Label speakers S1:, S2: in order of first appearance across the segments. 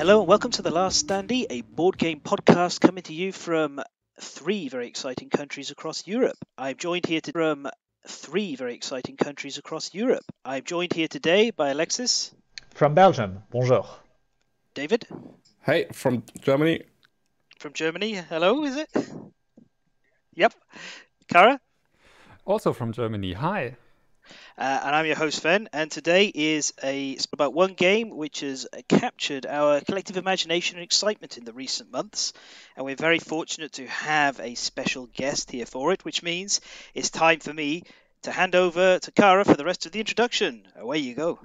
S1: Hello and welcome to The Last Standee, a board game podcast coming to you from three very exciting countries across Europe. I'm joined here to, from three very exciting countries across Europe. I'm joined here today by Alexis,
S2: From Belgium, bonjour.
S1: David
S3: Hey, from Germany.
S1: from Germany. Hello, is it? Yep. Kara,
S4: Also from Germany. Hi.
S1: Uh, and I'm your host Fen. And today is a about one game which has captured our collective imagination and excitement in the recent months, and we're very fortunate to have a special guest here for it, which means it's time for me to hand over to Kara for the rest of the introduction. Away you go.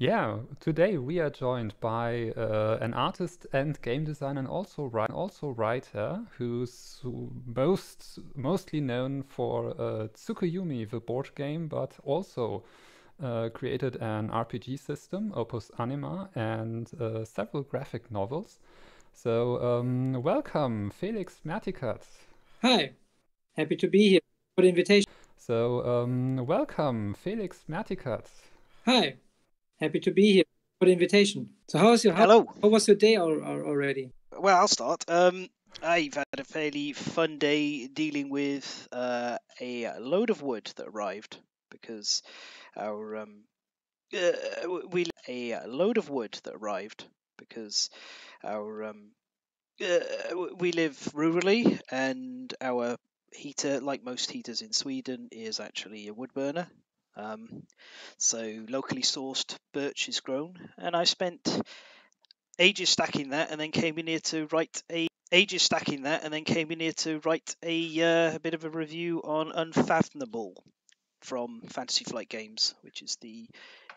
S4: Yeah, today we are joined by uh, an artist and game designer and also write, also writer who's most mostly known for uh, Tsukuyumi, the board game, but also uh, created an RPG system, Opus Anima, and uh, several graphic novels. So um, welcome, Felix Mertikat.
S5: Hi, happy to be here for the invitation.
S4: So um, welcome, Felix Mertikat.
S5: Hi, happy to be here for the invitation. So how was your how,
S1: Hello.
S5: How was your day al- already?
S1: Well, I'll start. Um, I've had a fairly fun day dealing with uh, a load of wood that arrived because our um, uh, we a load of wood that arrived because our um, uh, we live rurally and our heater, like most heaters in Sweden, is actually a wood burner. Um, so locally sourced birch is grown, and I spent ages stacking that, and then came in here to write a ages stacking that, and then came in here to write a, uh, a bit of a review on Unfathomable from Fantasy Flight Games, which is the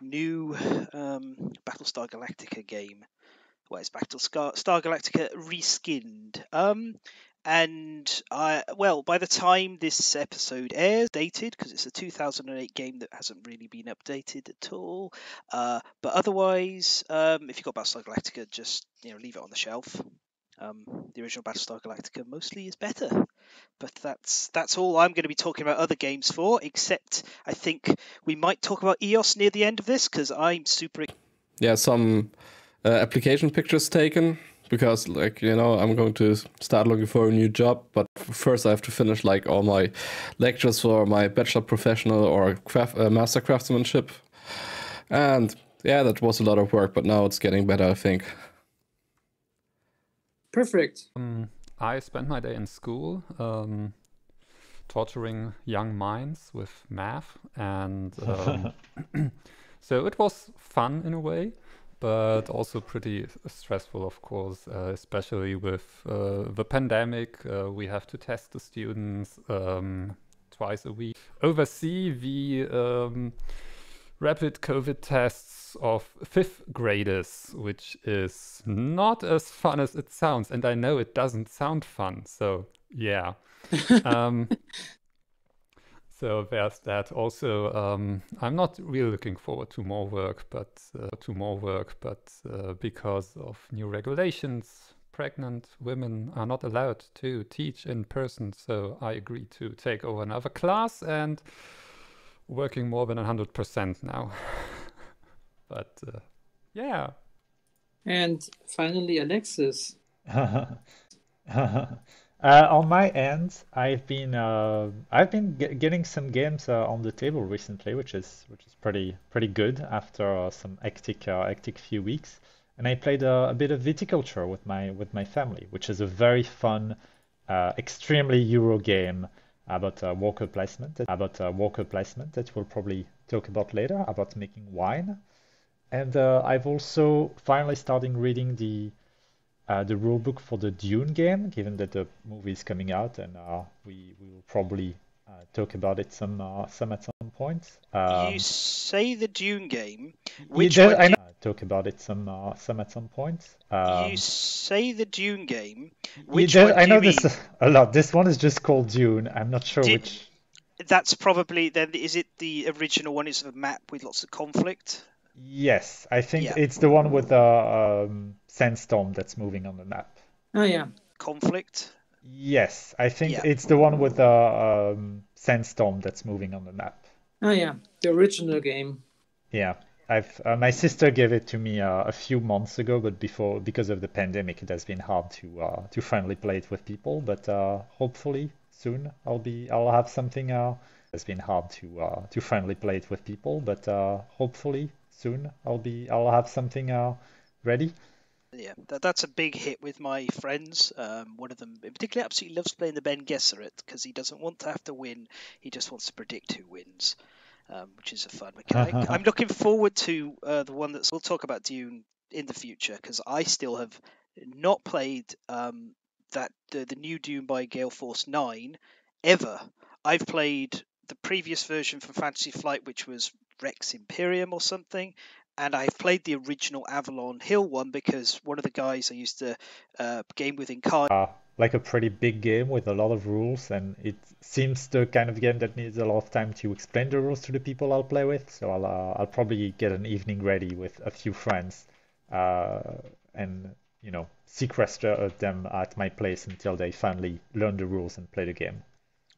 S1: new um, Battlestar Galactica game. Well, it's Battlestar Star Galactica reskinned. Um, and I well, by the time this episode airs, dated because it's a 2008 game that hasn't really been updated at all. Uh, but otherwise, um, if you've got Battlestar Galactica, just you know leave it on the shelf. Um, the original Battlestar Galactica mostly is better, but that's that's all I'm going to be talking about other games for. Except I think we might talk about EOS near the end of this because I'm super.
S3: Yeah, some uh, application pictures taken because, like, you know, I'm going to start looking for a new job. But first, I have to finish like all my lectures for my bachelor professional or craft, uh, master craftsmanship. And yeah, that was a lot of work, but now it's getting better, I think.
S5: Perfect.
S4: Um, I spent my day in school um, torturing young minds with math, and um, so it was fun in a way, but also pretty stressful, of course, uh, especially with uh, the pandemic. Uh, we have to test the students um, twice a week, oversee the um, rapid COVID tests of fifth graders, which is not as fun as it sounds. And I know it doesn't sound fun. So, yeah. um, so there's that. Also, um, I'm not really looking forward to more work, but uh, to more work, but uh, because of new regulations, pregnant women are not allowed to teach in person. So I agreed to take over another class and working more than 100% now. but uh, yeah.
S5: And finally, Alexis.
S2: Uh, on my end, I've been uh, I've been ge- getting some games uh, on the table recently, which is which is pretty pretty good after uh, some hectic uh, hectic few weeks. And I played a, a bit of viticulture with my with my family, which is a very fun, uh, extremely Euro game about uh, worker placement. About uh, worker placement that we'll probably talk about later about making wine. And uh, I've also finally starting reading the uh, the rulebook for the Dune game, given that the movie is coming out, and uh, we we will probably uh, talk about it some uh, some at some point. Um,
S1: you say the Dune game.
S2: yeah,
S1: Which one
S2: I know. Talk about it some uh, some at some point. Um,
S1: you, say the Dune game.
S2: yeah,
S1: Which one
S2: I know this a lot. This one is just called Dune. I'm not sure
S1: Did-
S2: which.
S1: That's probably then. Is it the original one? It's a map with lots of conflict?
S2: Yes, I think
S1: Yeah.
S2: it's the one with the um, sandstorm that's moving on the map.
S5: Oh yeah.
S1: Conflict.
S2: Yes, I think
S1: Yeah.
S2: it's the one with the um, sandstorm that's moving on the map.
S5: Oh yeah. The original game.
S2: Yeah. I've uh, my sister gave it to me uh, a few months ago, but before because of the pandemic, it has been hard to uh, to finally play it with people. But uh, hopefully soon I'll be I'll have something. Uh, it's been hard to uh, to finally play it with people, but uh, hopefully soon I'll be I'll have something uh, ready.
S1: Yeah, that, that's a big hit with my friends. Um, one of them, in particular, absolutely loves playing the Bene Gesserit because he doesn't want to have to win. He just wants to predict who wins, um, which is a fun mechanic. I'm looking forward to uh, the one that's. We'll talk about Dune in the future because I still have not played um, that the, the new Dune by Gale Force Nine ever. I've played the previous version from Fantasy Flight, which was Rex Imperium or something, and I've played the original Avalon Hill one because one of the guys I used to uh, game with in Cardiff.
S2: Uh, like a pretty big game with a lot of rules, and it seems the kind of game that needs a lot of time to explain the rules to the people I'll play with. So I'll uh, I'll probably get an evening ready with a few friends, uh, and you know sequester them at my place until they finally learn the rules and play the game.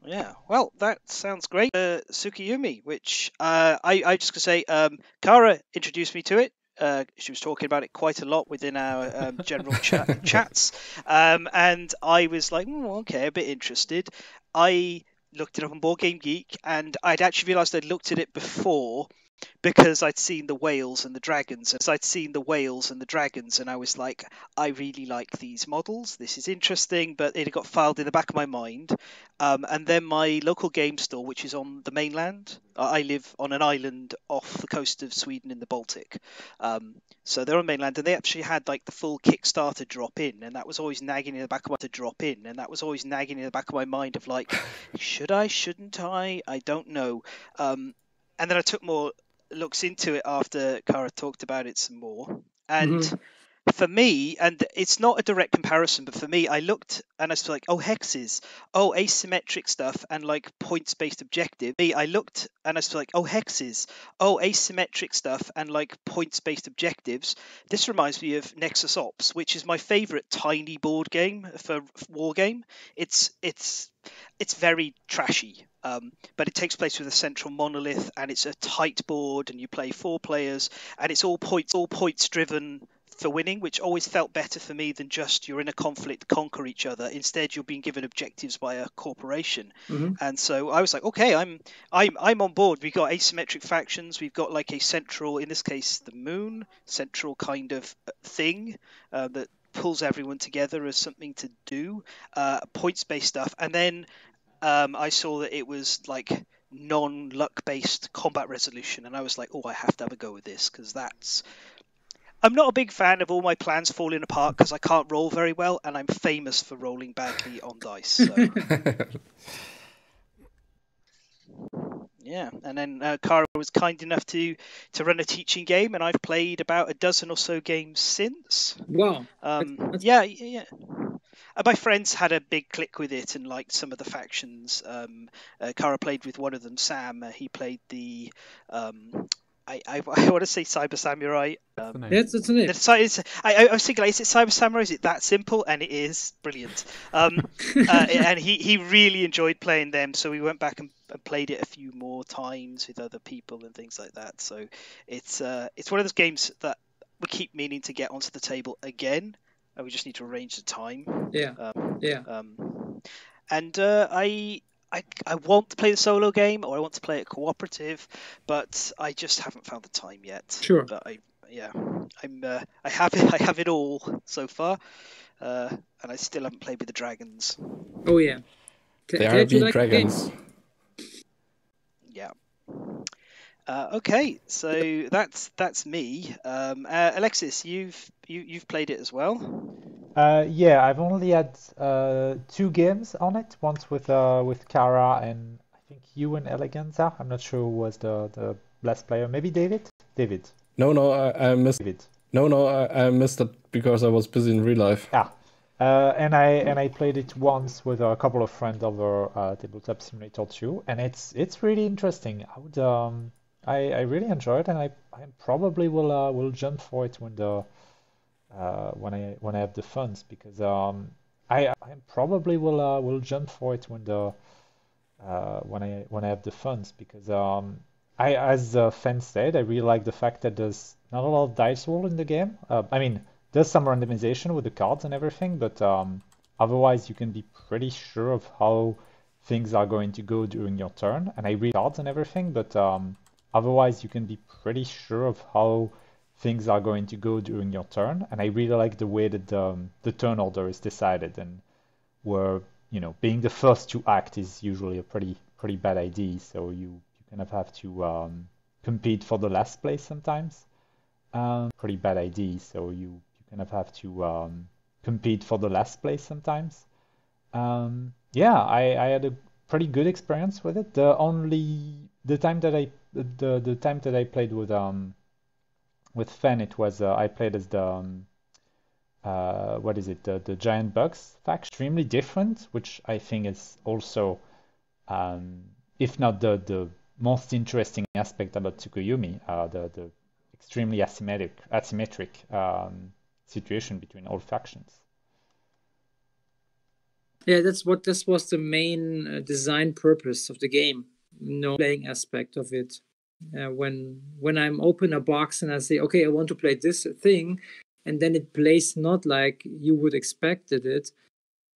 S1: Yeah, well, that sounds great. Uh, Tsukuyumi, which uh, I, I just gonna say, um, Kara introduced me to it. Uh, she was talking about it quite a lot within our um, general chat, chats, um, and I was like, oh, okay, a bit interested. I looked it up on Board Game Geek, and I'd actually realised I'd looked at it before because I'd seen the whales and the dragons. As I'd seen the whales and the dragons, and I was like, I really like these models. This is interesting, but it got filed in the back of my mind. Um, and then my local game store, which is on the mainland, I live on an island off the coast of Sweden in the Baltic. Um, so they're on mainland, and they actually had like the full Kickstarter drop in, and that was always nagging in the back of my to drop in, and that was always nagging in the back of my mind of like, should I, shouldn't I? I don't know. Um, and then I took more looks into it after Kara talked about it some more. And mm-hmm. for me, and it's not a direct comparison, but for me, I looked and I was like, oh, hexes, oh, asymmetric stuff, and like points based objective. Me, I looked and I was like, oh, hexes, oh, asymmetric stuff, and like points based objectives. This reminds me of Nexus Ops, which is my favorite tiny board game for war game. It's it's it's very trashy, um, but it takes place with a central monolith, and it's a tight board, and you play four players, and it's all points, all points driven for winning, which always felt better for me than just you're in a conflict, conquer each other. Instead, you're being given objectives by a corporation, mm-hmm. and so I was like, okay, I'm I'm I'm on board. We've got asymmetric factions. We've got like a central, in this case, the moon, central kind of uh, thing uh, that pulls everyone together as something to do, uh, points based stuff, and then um, I saw that it was like non luck based combat resolution, and I was like, oh, I have to have a go with this because that's. I'm not a big fan of all my plans falling apart because I can't roll very well, and I'm famous for rolling badly on dice. So. Yeah, and then uh, Kara was kind enough to to run a teaching game, and I've played about a dozen or so games since.
S5: Wow.
S1: Um, that's, that's... Yeah, yeah. Uh, my friends had a big click with it and liked some of the factions. Um, uh, Kara played with one of them, Sam. Uh, he played the um, I, I, I, want to say Cyber Samurai.
S5: Um, yes, that's an
S1: it. It's, I, I was thinking, like, is it Cyber Samurai? Is it that simple? And it is brilliant. Um, uh, and he, he really enjoyed playing them, so we went back and, and, played it a few more times with other people and things like that. So it's uh, it's one of those games that we keep meaning to get onto the table again. And we just need to arrange the time.
S5: Yeah.
S1: Um,
S5: yeah.
S1: Um, and uh, I I, I want to play the solo game or I want to play it cooperative, but I just haven't found the time yet.
S5: Sure.
S1: But I yeah, I'm uh, I have it I have it all so far, uh, and I still haven't played with the dragons.
S5: Oh yeah,
S3: they are the like dragons.
S1: Yeah. Uh, okay, so that's that's me. Um, uh, Alexis, you've you, you've played it as well.
S2: Uh, yeah, I've only had uh, two games on it. Once with uh, with Kara and I think you and Eleganza. I'm not sure who was the the last player. Maybe David. David.
S3: No, no, I, I missed. David. No, no, I, I missed it because I was busy in real life.
S2: Yeah. Uh, and I and I played it once with a couple of friends over uh, Tabletop Simulator 2, and it's it's really interesting. I would um I, I really enjoy it, and I, I probably will uh, will jump for it when the uh, when I when I have the funds because um, I I probably will uh, will jump for it when the uh, when I when I have the funds because um, I, as uh, Fen said, I really like the fact that there's not a lot of dice roll in the game. Uh, I mean, there's some randomization with the cards and everything, but um, otherwise you can be pretty sure of how things are going to go during your turn. And I read cards and everything, but um, otherwise you can be pretty sure of how things are going to go during your turn. And I really like the way that um, the turn order is decided, and where you know being the first to act is usually a pretty pretty bad idea. So you you kind of have to um, compete for the last place sometimes. Um, pretty bad idea. So you, you kind of have to um, compete for the last place sometimes. Um, yeah, I, I had a pretty good experience with it. The only the time that I the the time that I played with um with Fen, it was uh, I played as the um, uh, what is it the the giant bugs faction, extremely different, which I think is also um, if not the the most interesting aspect about Tsukuyumi, uh, the the extremely asymmetric asymmetric um, situation between all factions.
S5: Yeah, that's what this was the main uh, design purpose of the game. No playing aspect of it. Uh, when when I'm open a box and I say, okay, I want to play this thing, and then it plays not like you would expected it.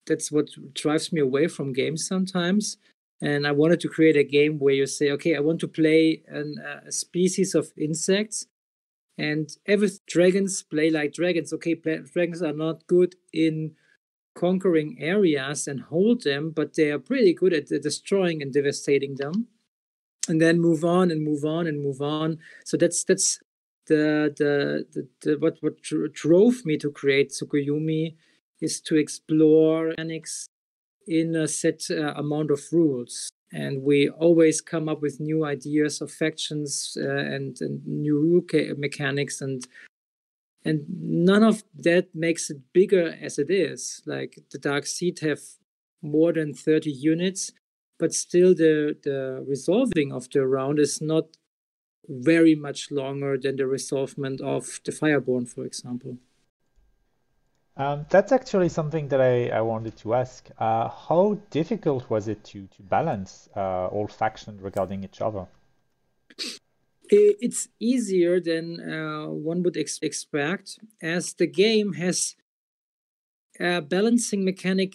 S5: That's what drives me away from games sometimes and I wanted to create a game where you say, okay, I want to play an, uh, a species of insects, and every dragons play like dragons. Okay, play, dragons are not good in conquering areas and hold them, but they are pretty good at destroying and devastating them. And then move on and move on and move on. So that's that's the the, the, the what what drove me to create Tsukuyumi is to explore mechanics in a set uh, amount of rules. And we always come up with new ideas of factions uh, and, and, new rule mechanics, and and none of that makes it bigger as it is. Like the Dark Seed have more than 30 units, but still the the resolving of the round is not very much longer than the resolvement of the Fireborn, for example.
S2: Um, that's actually something that I, I wanted to ask. Uh, how difficult was it to, to balance uh, all factions regarding each other?
S5: It's easier than uh, one would ex- expect, as the game has a balancing mechanic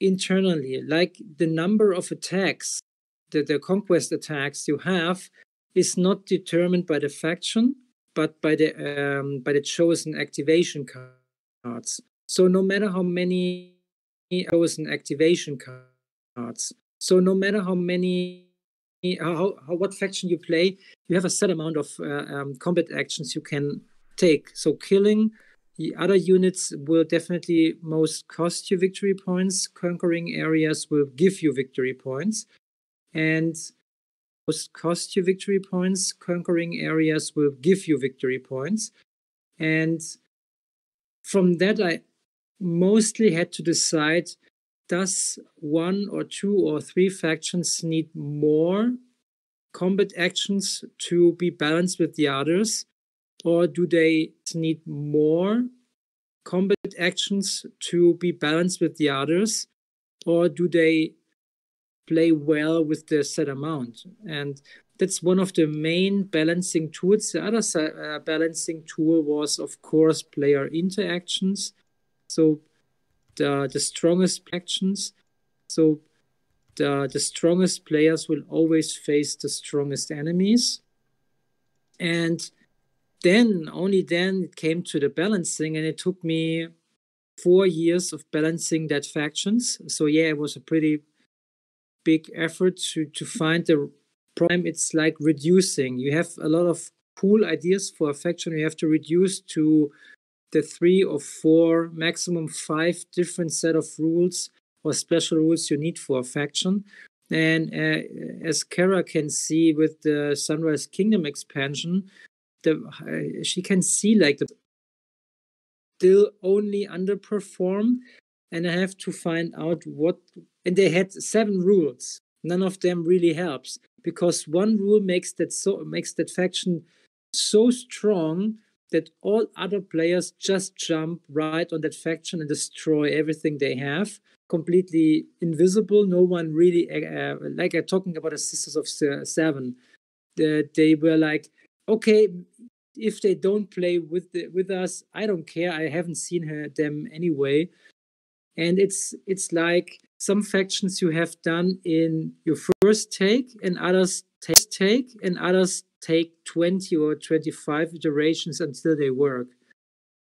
S5: internally, like the number of attacks, the, the conquest attacks you have, is not determined by the faction, but by the um, by the chosen activation cards. So no matter how many and activation cards, so no matter how many how, how what faction you play, you have a set amount of uh, um, combat actions you can take. So killing the other units will definitely most cost you victory points. Conquering areas will give you victory points, and most cost you victory points. Conquering areas will give you victory points, and from that I mostly had to decide does one or two or three factions need more combat actions to be balanced with the others or do they need more combat actions to be balanced with the others or do they play well with the set amount and that's one of the main balancing tools the other uh, balancing tool was of course player interactions so the the strongest actions. so the the strongest players will always face the strongest enemies. And then only then it came to the balancing, and it took me four years of balancing that factions. So yeah, it was a pretty big effort to to find the prime. It's like reducing. You have a lot of cool ideas for a faction. You have to reduce to the three or four, maximum five different set of rules or special rules you need for a faction. And uh, as Kara can see with the Sunrise Kingdom expansion, the uh, she can see like the still only underperform, and I have to find out what. And they had seven rules. None of them really helps because one rule makes that so makes that faction so strong that all other players just jump right on that faction and destroy everything they have completely invisible no one really uh, like i'm talking about the sisters of seven uh, they were like, okay, if they don't play with the, with us, I don't care. I haven't seen her, them anyway. And it's it's like some factions you have done in your first take, and others take, take and others take 20 or 25 iterations until they work.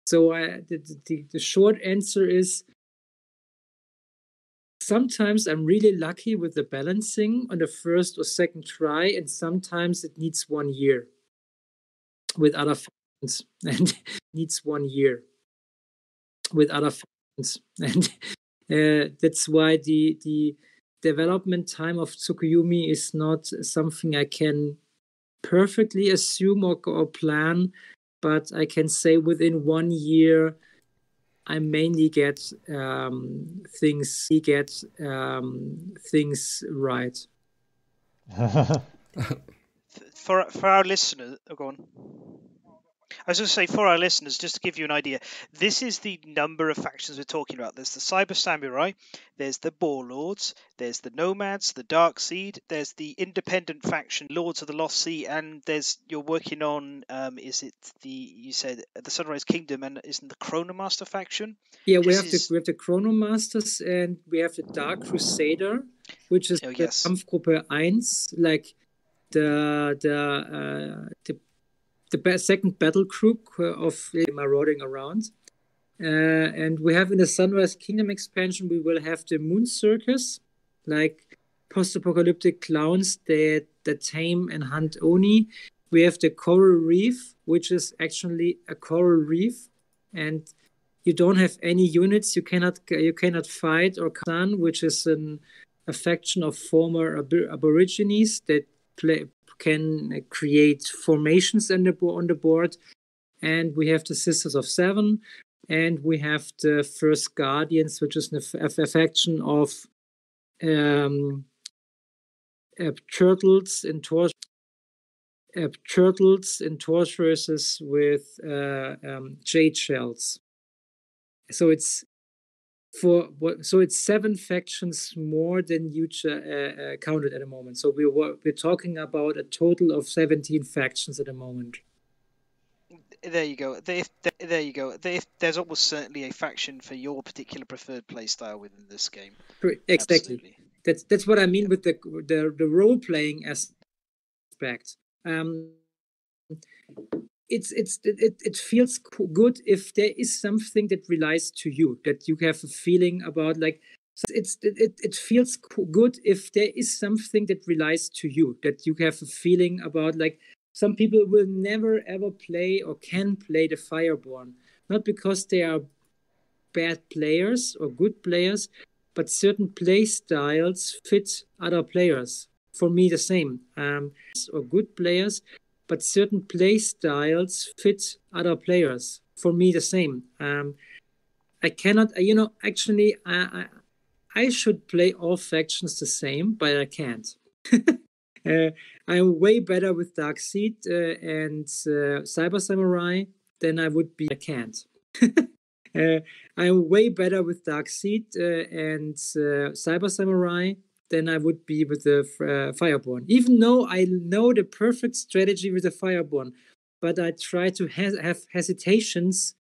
S5: So I, the, the, the short answer is sometimes I'm really lucky with the balancing on the first or second try, and sometimes it needs one year with other funds and needs one year with other funds and uh, that's why the the development time of Tsukuyumi is not something I can perfectly assume or, or plan, but I can say within one year I mainly get um, things get um, things right.
S1: for for our listeners, oh, go on. I was going to say for our listeners, just to give you an idea, this is the number of factions we're talking about. There's the Cyber Samurai, there's the Boar Lords, there's the Nomads, the Dark Seed, there's the independent faction Lords of the Lost Sea, and there's you're working on. Um, is it the you said the Sunrise Kingdom, and isn't the Chronomaster faction?
S5: Yeah, we this have is... the we have the Chronomasters, and we have the Dark Crusader, which is oh, yes. the Kampfgruppe 1, like the the uh, the the second battle group uh, of marauding around. Uh, and we have in the Sunrise Kingdom expansion, we will have the Moon Circus, like post-apocalyptic clowns that, that tame and hunt Oni. We have the Coral Reef, which is actually a coral reef, and you don't have any units. You cannot you cannot fight or Sun, which is an a faction of former Aborigines that play, can create formations on the, on the board. And we have the Sisters of Seven, and we have the First Guardians, which is a, faction of um, uh, turtles and torch uh, turtles and tortoises with uh, um, jade shells. So it's for what so it's seven factions more than you uh, uh, counted at the moment. So we're we're talking about a total of 17 factions at the moment.
S1: There you go. There, there you go. There, there's almost certainly a faction for your particular preferred playstyle within this game.
S5: Exactly. Absolutely. that's that's what i mean with the the, the role playing aspect. Um it's it's it, it feels good if there is something that relies to you that you have a feeling about like it's it, it feels good if there is something that relies to you that you have a feeling about like some people will never ever play or can play the fireborn not because they are bad players or good players but certain play styles fit other players. For me the same um, or good players but certain play styles fit other players. For me, the same. Um, I cannot, you know, actually, I, I, I should play all factions the same, but I can't. uh, I'm way better with Dark Seed uh, and uh, Cyber Samurai than I would be. I can't. uh, I'm way better with Dark Seed uh, and uh, Cyber Samurai than I would be with the uh, Fireborn. Even though I know the perfect strategy with the Fireborn, but I try to ha- have hesitations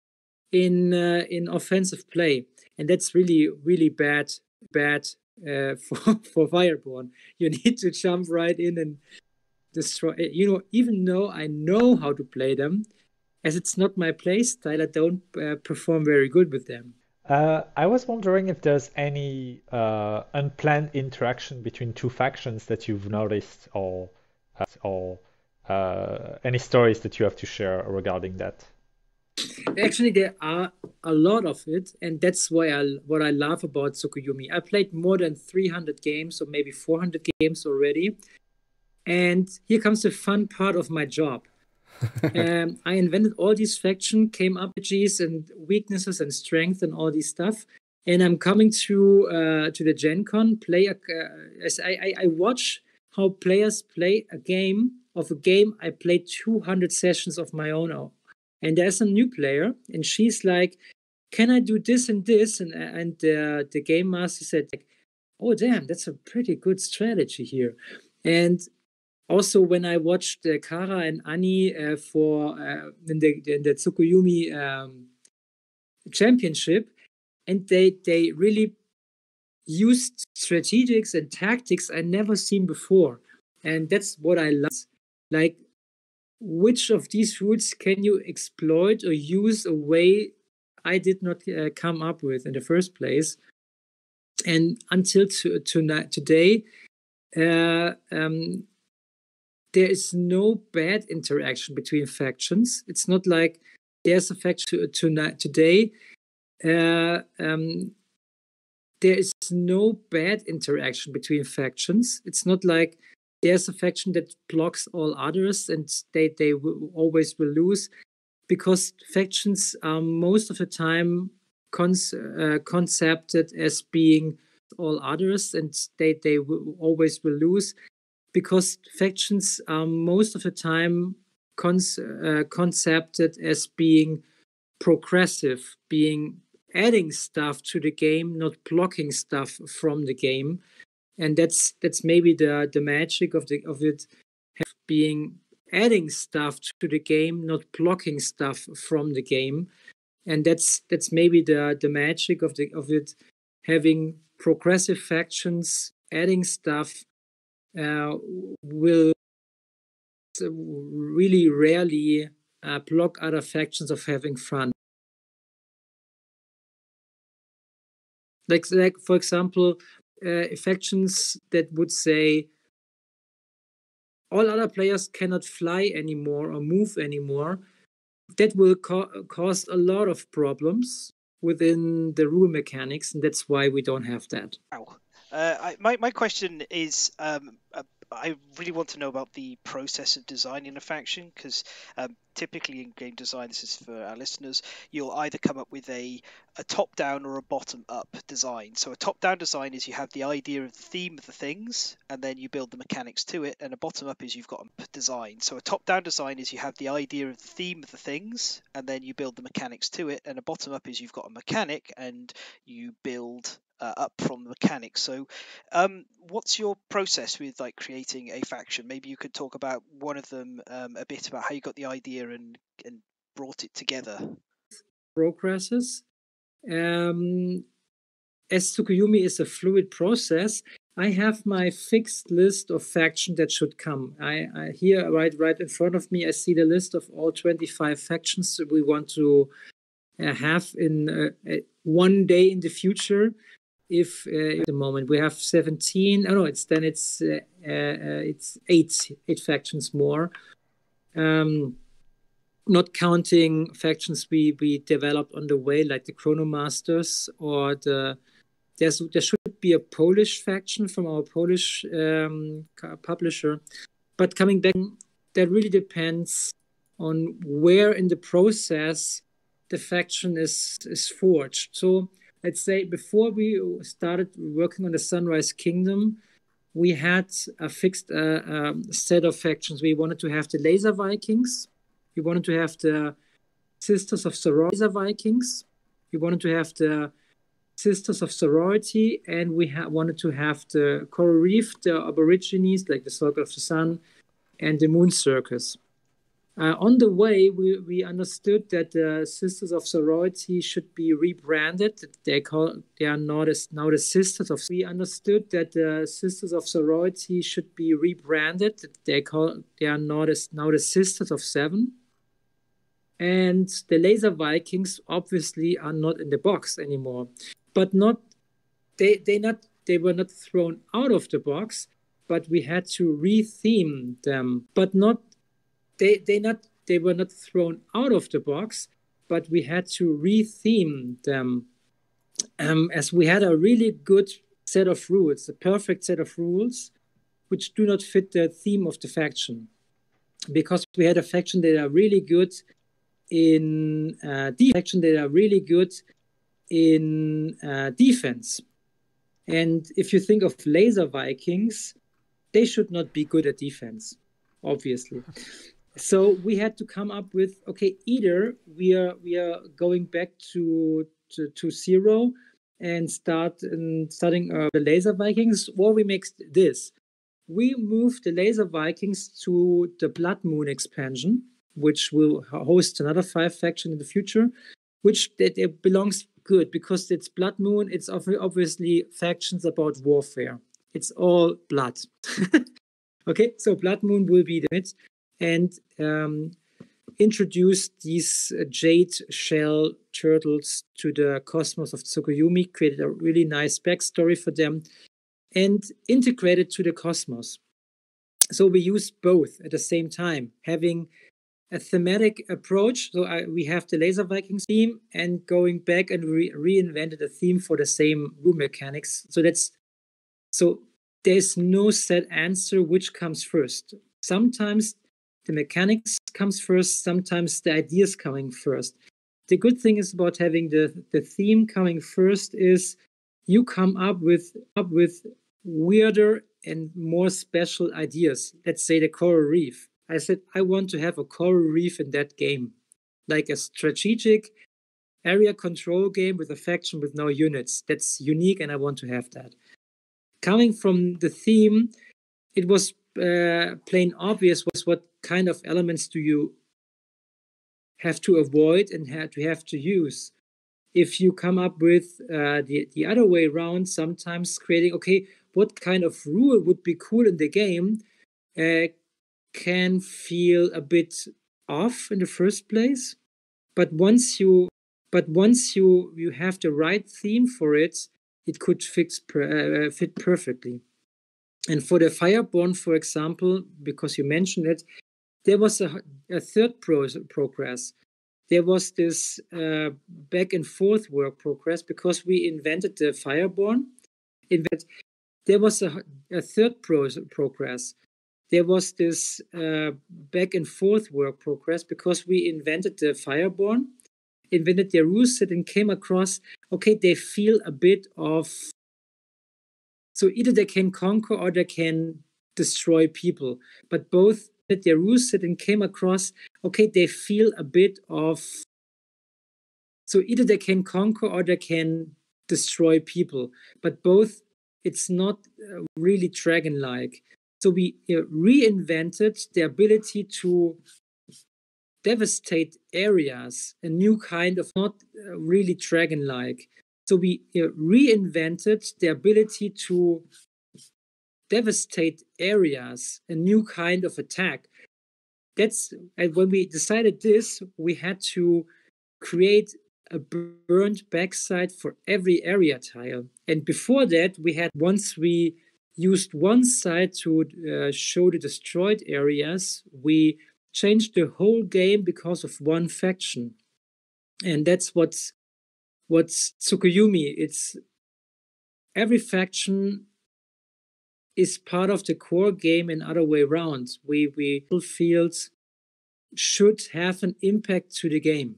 S5: in uh, in offensive play, and that's really really bad bad uh, for for Fireborn. You need to jump right in and destroy. You know, even though I know how to play them, as it's not my play style, I don't uh, perform very good with them.
S2: Uh, I was wondering if there's any uh, unplanned interaction between two factions that you've noticed, or uh, or uh, any stories that you have to share regarding that.
S5: Actually, there are a lot of it, and that's why I what I love about Tsukuyumi. I played more than 300 games, or maybe 400 games already, and here comes the fun part of my job um, I invented all these factions, came up with G's and weaknesses and strength and all these stuff. And I'm coming to uh, to the Gen Con, play a, uh, as I, I, I watch how players play a game of a game I played 200 sessions of my own. And there's a new player, and she's like, "Can I do this and this?" And and uh, the game master said, like, "Oh damn, that's a pretty good strategy here." And also when I watched uh, Kara and Ani uh, for uh, in the in the Tsukuyumi um, championship, and they they really used strategics and tactics I never seen before, and that's what I love. Like, which of these routes can you exploit or use a way I did not uh, come up with in the first place? And until to, to today, uh, um, there is no bad interaction between factions. It's not like there's a faction to, to today. Uh, um, there is no bad interaction between factions. It's not like there's a faction that blocks all others and they they always will lose because factions are most of the time cons- uh, concepted as being all others and they they always will lose because factions are most of the time cons- uh, concepted as being progressive being adding stuff to the game not blocking stuff from the game. And that's that's maybe the the magic of the of it being adding stuff to the game not blocking stuff from the game. And that's that's maybe the the magic of the of it having progressive factions adding stuff will really rarely uh, block other factions of having fun like like for example uh, factions that would say all other players cannot fly anymore or move anymore, that will co- cause a lot of problems within the rule mechanics, and that's why we don't have that.
S1: Wow. Uh, I, my, my question is um, I really want to know about the process of designing a faction because um, typically in game design, this is for our listeners, you'll either come up with a, a top down or a bottom up design. So a top down design is you have the idea of the theme of the things and then you build the mechanics to it, and a bottom up is you've got a design. So a top down design is you have the idea of the theme of the things and then you build the mechanics to it, and a bottom up is you've got a mechanic and you build uh, up from the mechanics. So, um, what's your process with like creating a faction? Maybe you could talk about one of them um, a bit about how you got the idea and and brought it together.
S5: Progresses. Um, as Tsukuyumi is a fluid process, I have my fixed list of faction that should come. I, I here right right in front of me, I see the list of all 25 factions that we want to uh, have in uh, one day in the future if uh, at the moment we have 17 oh no it's then it's uh, uh, it's eight eight factions more. Um, not counting factions we we developed on the way like the chronomasters or the there's there should be a polish faction from our polish um, publisher. But coming back that really depends on where in the process the faction is is forged. So let's say before we started working on the Sunrise Kingdom, we had a fixed uh, um, set of factions. We wanted to have the Laser Vikings. We wanted to have the Sisters of Sorority Vikings. We wanted to have the Sisters of Sorority, and we ha- wanted to have the Coral Reef, the Aborigines, like the Circle of the Sun, and the Moon Circus. Uh, on the way, we, we understood that the Sisters of Sorority should be rebranded. They call they are not as now the Sisters of. We understood that the Sisters of Sorority should be rebranded. They call they are not as now the Sisters of Seven. And the Laser Vikings obviously are not in the box anymore, but not they they not they were not thrown out of the box, but we had to retheme them, but not they they not they were not thrown out of the box, but we had to retheme them. Um, as we had a really good set of rules, a perfect set of rules, which do not fit the theme of the faction, because we had a faction that are really good in uh, faction that are really good in uh, defense. And if you think of laser Vikings, they should not be good at defense, obviously so we had to come up with okay either we are we are going back to to, to zero and start and starting uh, the laser vikings or we make this we moved the Laser Vikings to the Blood Moon expansion, which will host another five faction in the future, which that it belongs good because it's Blood Moon. It's obviously factions about warfare. It's all blood. okay, so Blood Moon will be the it, and um, introduced these uh, jade shell turtles to the cosmos of Tsukuyumi, created a really nice backstory for them, and integrated to the cosmos. So we use both at the same time, having a thematic approach. So I, we have the Laser Vikings theme and going back and re- reinvented a theme for the same room mechanics. So that's so there's no set answer which comes first. Sometimes the mechanics comes first, sometimes the ideas coming first. The good thing is about having the, the theme coming first is you come up with up with weirder and more special ideas. Let's say the coral reef. I said I want to have a coral reef in that game, like a strategic area control game with a faction with no units. That's unique, and I want to have that. Coming from the theme, it was uh, plain obvious was what kind of elements do you have to avoid and have to have to use? If you come up with uh, the, the other way around sometimes creating okay what kind of rule would be cool in the game uh, can feel a bit off in the first place but once you but once you you have the right theme for it it could fix uh, fit perfectly. And for the Fireborn, for example, because you mentioned it, there was a, a third pro- progress. There was this uh, back and forth work progress because we invented the Fireborn. Invent- there was a, a third pro- progress. There was this uh, back and forth work progress because we invented the Fireborn, invented their rule set, and came across okay, they feel a bit of so either they can conquer or they can destroy people. But both that rule set and came across, okay, they feel a bit of. So either they can conquer or they can destroy people. But both, it's not uh, really dragon like. So we reinvented the ability to devastate areas, a new kind of not uh, really dragon like. So we reinvented the ability to devastate areas, a new kind of attack. That's and when we decided this, we had to create a burned backside for every area tile. And before that, we had once we used one side to uh, show the destroyed areas, we changed the whole game because of one faction. And that's what's what's Tsukuyumi. It's every faction is part of the core game and other way around. We we fields should have an impact to the game.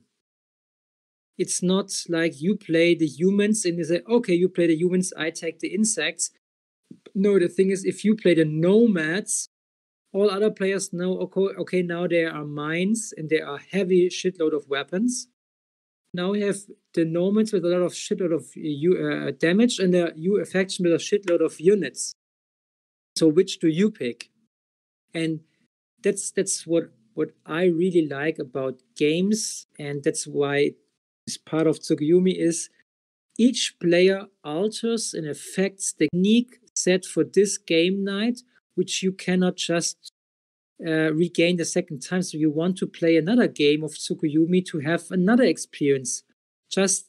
S5: It's not like you play the humans and you say, okay, you play the humans, I take the insects. No, the thing is, if you play the nomads, all other players know, okay, okay now there are mines and there are heavy shitload of weapons now we have the nomads with a lot of shitload of uh, damage and the U faction with a shitload of units. So which do you pick? And that's that's what what I really like about games, and that's why this part of Tsukuyumi is each player alters and affects the technique set for this game night, which you cannot just uh, regain the second time. So you want to play another game of Tsukuyumi to have another experience. Just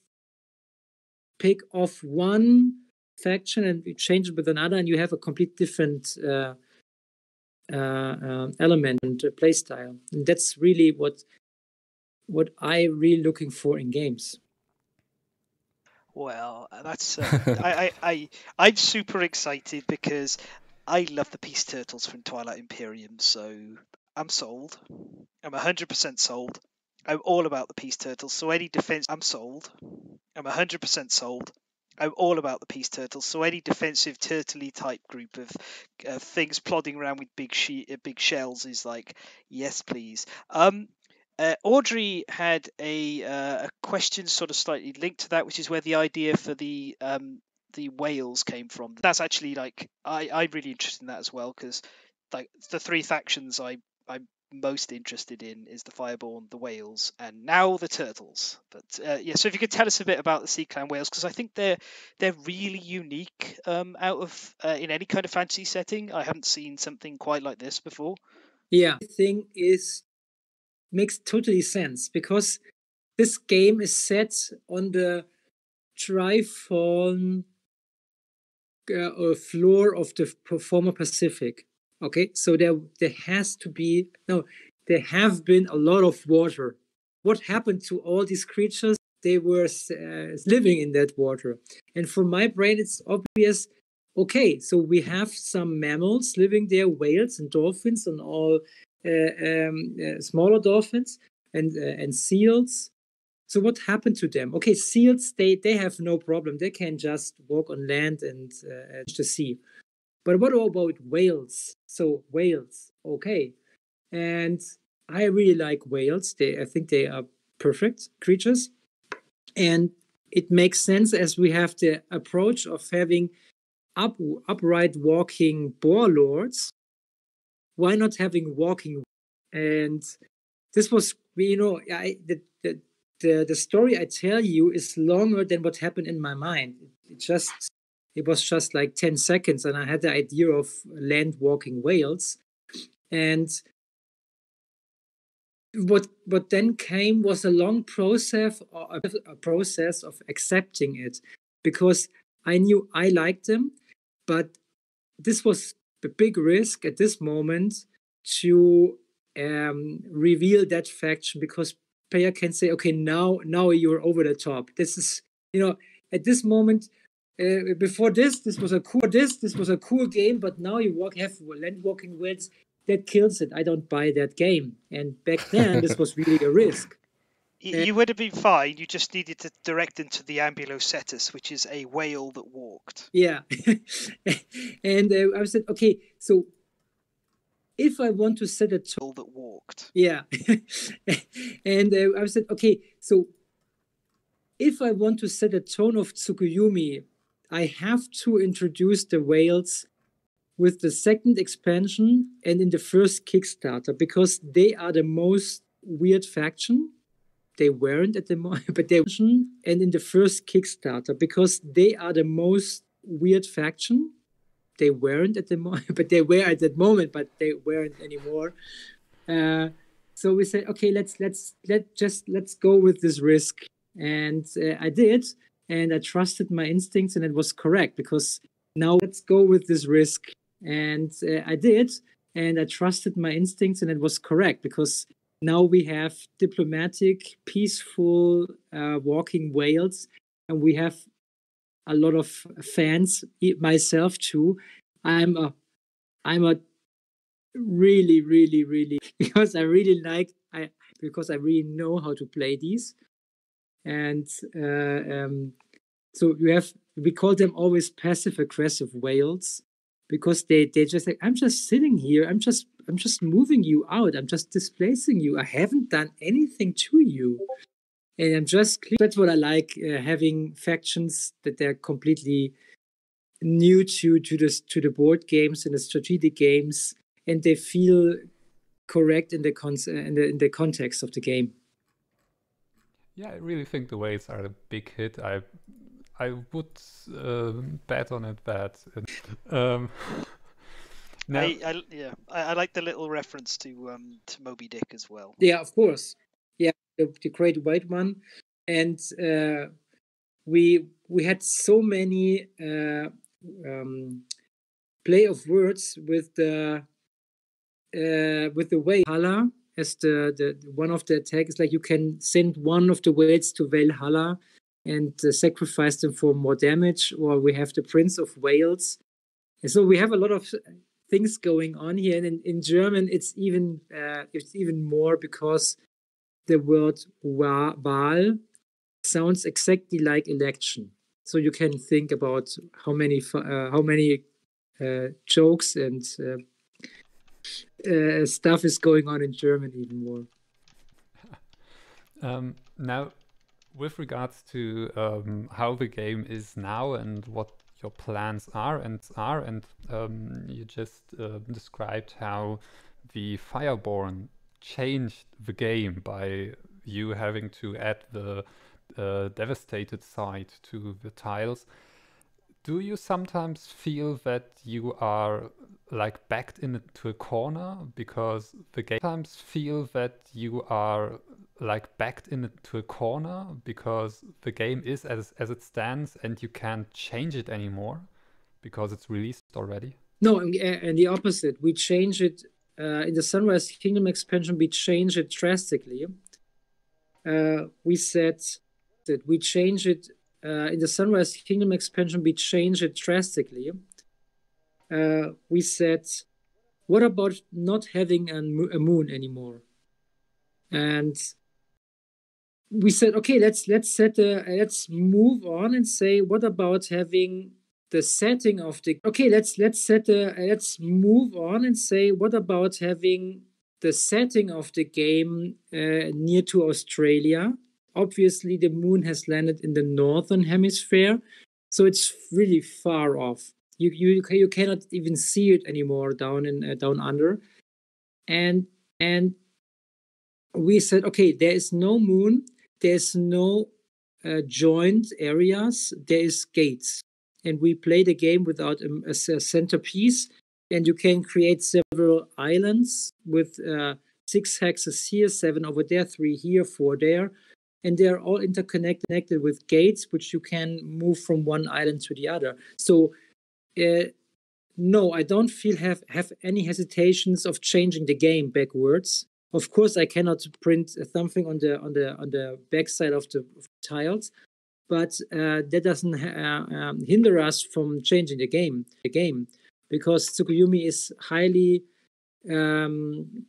S5: pick off one faction and you change it with another, and you have a complete different uh, uh, um, element and play style. And that's really what what I really looking for in games.
S1: Well, that's uh, I, I I I'm super excited because I love the Peace Turtles from Twilight Imperium, so I'm sold. I'm 100% sold. I'm all about the Peace Turtles, so any defense, I'm sold. I'm 100% sold. I'm all about the Peace Turtles, so any defensive turtley type group of uh, things plodding around with big she- uh, big shells is like, yes, please. Um, uh, Audrey had a, uh, a question sort of slightly linked to that, which is where the idea for the um, the whales came from. That's actually like I I'm really interested in that as well because like the three factions I I'm most interested in is the Fireborn, the whales, and now the turtles. But uh, yeah, so if you could tell us a bit about the Sea Clan whales, because I think they're they're really unique um, out of uh, in any kind of fantasy setting. I haven't seen something quite like this before.
S5: Yeah, thing is makes totally sense because this game is set on the Trifon uh, floor of the former Pacific. Okay, so there there has to be no, there have been a lot of water. What happened to all these creatures? They were uh, living in that water, and for my brain, it's obvious. Okay, so we have some mammals living there, whales and dolphins, and all uh, um, uh, smaller dolphins and uh, and seals. So what happened to them? Okay, seals they they have no problem. They can just walk on land and uh, the sea. But what about whales? So whales, okay. And I really like whales. They I think they are perfect creatures. And it makes sense as we have the approach of having up, upright walking boar lords. Why not having walking? And this was, you know, I, the, the, the, the story I tell you is longer than what happened in my mind. It just it was just like 10 seconds and i had the idea of land walking whales. And what what then came was a long process or a process of accepting it because i knew i liked them but this was a big risk at this moment to um, reveal that faction because player can say okay now now you're over the top. This is you know at this moment uh, before this, this was a cool this this was a cool game, but now you walk have land walking whales that kills it. I don't buy that game. And back then, this was really a risk.
S1: You would have been fine. You just needed to direct into the ambulocetus, which is a whale that walked.
S5: Yeah, and uh, I said, okay, so if I want to set a
S1: tone that walked.
S5: Yeah, and uh, I said, okay, so if I want to set a tone of Tsukuyumi I have to introduce the whales with the second expansion and in the first Kickstarter because they are the most weird faction. They weren't at the moment, but they and in the first Kickstarter because they are the most weird faction. They weren't at the moment, but they were at that moment, but they weren't anymore. Uh, so we said, okay, let's let's let just let's go with this risk, and uh, I did and I trusted my instincts, and it was correct because now let's go with this risk. And uh, I did, and I trusted my instincts, and it was correct because now we have diplomatic, peaceful, uh, walking whales, and we have a lot of fans, myself too. I'm a, I'm a really, really, really because I really like I because I really know how to play these and uh, um, so you have we call them always passive aggressive whales because they they just like i'm just sitting here. I'm just i'm just moving you out. I'm just displacing you. I haven't done anything to you. And i'm just that's what i like uh, having factions that they're completely new to to this to the board games and the strategic games and they feel correct in the con in the in the context of the game
S4: yeah, I really think the whales are a big hit. I I would uh, bet on it, but um,
S1: now, I, I, yeah, I, I, like the little reference to um to Moby Dick as well.
S5: Yeah, of course. Yeah, the, the great white one, and uh, we we had so many uh, um, play of words with the uh, with the way Hala as the, the one of the attacks like you can send one of the whales to Valhalla and uh, sacrifice them for more damage or we have the Prince of Wales. And so we have a lot of things going on here and in, in German it's even uh, it's even more because the word Wahl sounds exactly like election. So you can think about how many uh, how many uh, jokes and uh, stuff is going on in German even more.
S4: Um, now, with regards to um, how the game is now and what your plans are and are, and um, you just uh, described how the Fireborn changed the game by you having to add the uh, devastated side to the tiles. Do you sometimes feel that you are like backed into a corner because the game sometimes feel that you are like backed into a corner because the game is as as it stands and you can't change it anymore because it's released already?
S5: No and, and the opposite. We change it uh, in the sunrise kingdom expansion we change it drastically. Uh, we said that we change it uh, in the sunrise kingdom expansion we change it drastically we said what about not having a, a moon anymore? And we said okay let's let's set a let's move on and say what about having the setting of the okay let's let's set a let's move on and say what about having the setting of the game uh, near to australia? Obviously the moon has landed in the northern hemisphere so it's really far off you you you cannot even see it anymore down in uh, down under. And and we said okay there is no moon there's no uh, joined areas there is gates. And we play the game without a, a, a centerpiece. And you can create several islands with uh, six hexes here seven over there three here four there. And they're all interconnected with gates which you can move from one island to the other. So uh, no i don't feel have have any hesitations of changing the game backwards of course, I cannot print something on the on the on the backside of the, of the tiles, but uh, that doesn't uh, um, hinder us from changing the game. The game, because Tsukuyumi is highly, um,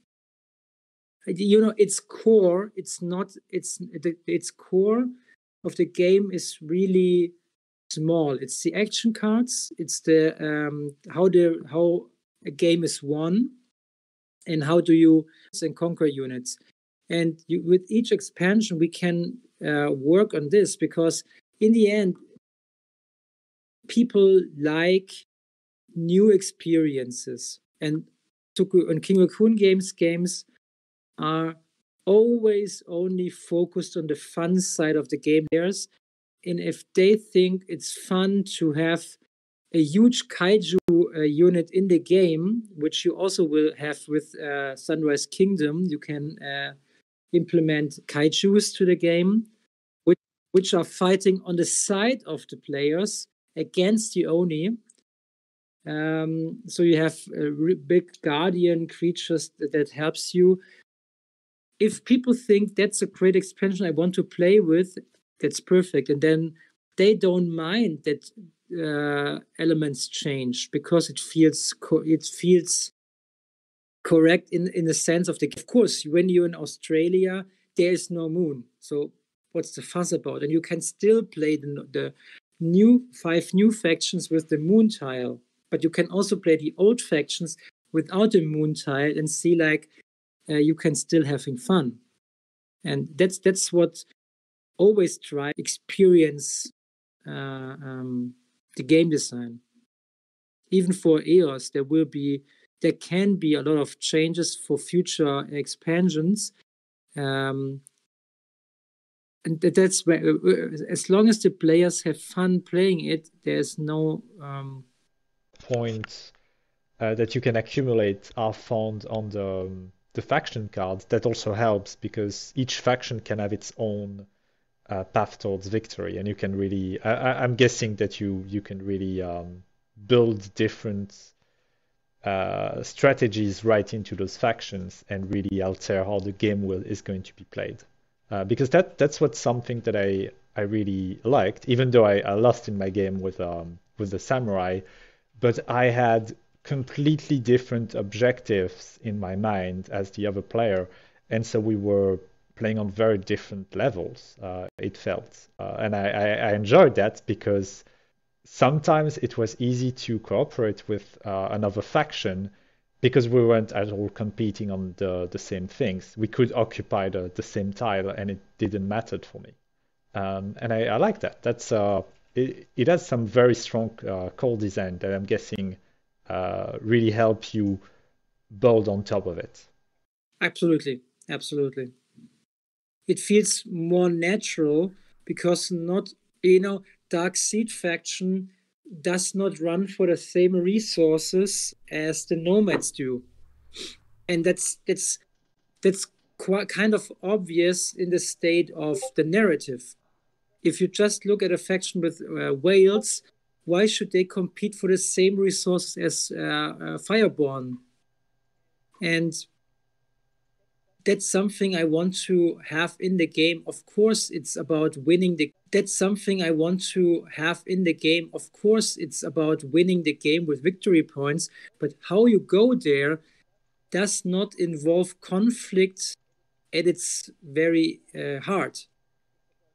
S5: you know, its core. It's not. It's its core of the game is really small. It's the action cards. It's the um, how the how a game is won and how do you and conquer units and you, with each expansion we can uh, work on this because in the end people like new experiences and Tuku and King Racoon games games are always only focused on the fun side of the game players and if they think it's fun to have a huge kaiju uh, unit in the game, which you also will have with uh, Sunrise Kingdom. You can uh, implement kaijus to the game, which, which are fighting on the side of the players against the Oni. Um, so you have big guardian creatures that helps you. If people think that's a great expansion I want to play with, that's perfect. And then they don't mind that uh, elements change because it feels co- it feels correct in in the sense of the of course when you're in australia there is no moon. So what's the fuss about? And you can still play the, the new five new factions with the moon tile but you can also play the old factions without the moon tile and see like uh, you can still having fun. And that's that's what always try experience uh, um, the game design. Even for EOS, there will be there can be a lot of changes for future expansions. Um, and that's where, uh, uh, as long as the players have fun playing it, there's no um...
S2: points uh, that you can accumulate are found on the um, the faction cards. That also helps because each faction can have its own uh, path towards victory, and you can really. I, am guessing that you you can really um, build different uh, strategies right into those factions and really alter how the game will is going to be played. Uh, because that that's what something that I I really liked, even though I, I lost in my game with um with the samurai, but I had completely different objectives in my mind as the other player, and so we were playing on very different levels. Uh, it felt, uh, and I, I, I, enjoyed that because sometimes it was easy to cooperate with uh, another faction because we weren't at all competing on the the same things. We could occupy the, the same tile, and it didn't matter for me. Um, and I, I like that. That's uh, it, it has some very strong uh, core design that I'm guessing uh, really help you build on top of it.
S5: Absolutely, absolutely. It feels more natural because not you know Dark Seed faction does not run for the same resources as the nomads do, and that's that's that's quite kind of obvious in the state of the narrative. If you just look at a faction with uh, whales, why should they compete for the same resources as uh, uh, Fireborn? And that's something I want to have in the game. Of course, it's about winning the. That's something I want to have in the game. Of course, it's about winning the game with victory points. But how you go there does not involve conflict at its very uh, heart.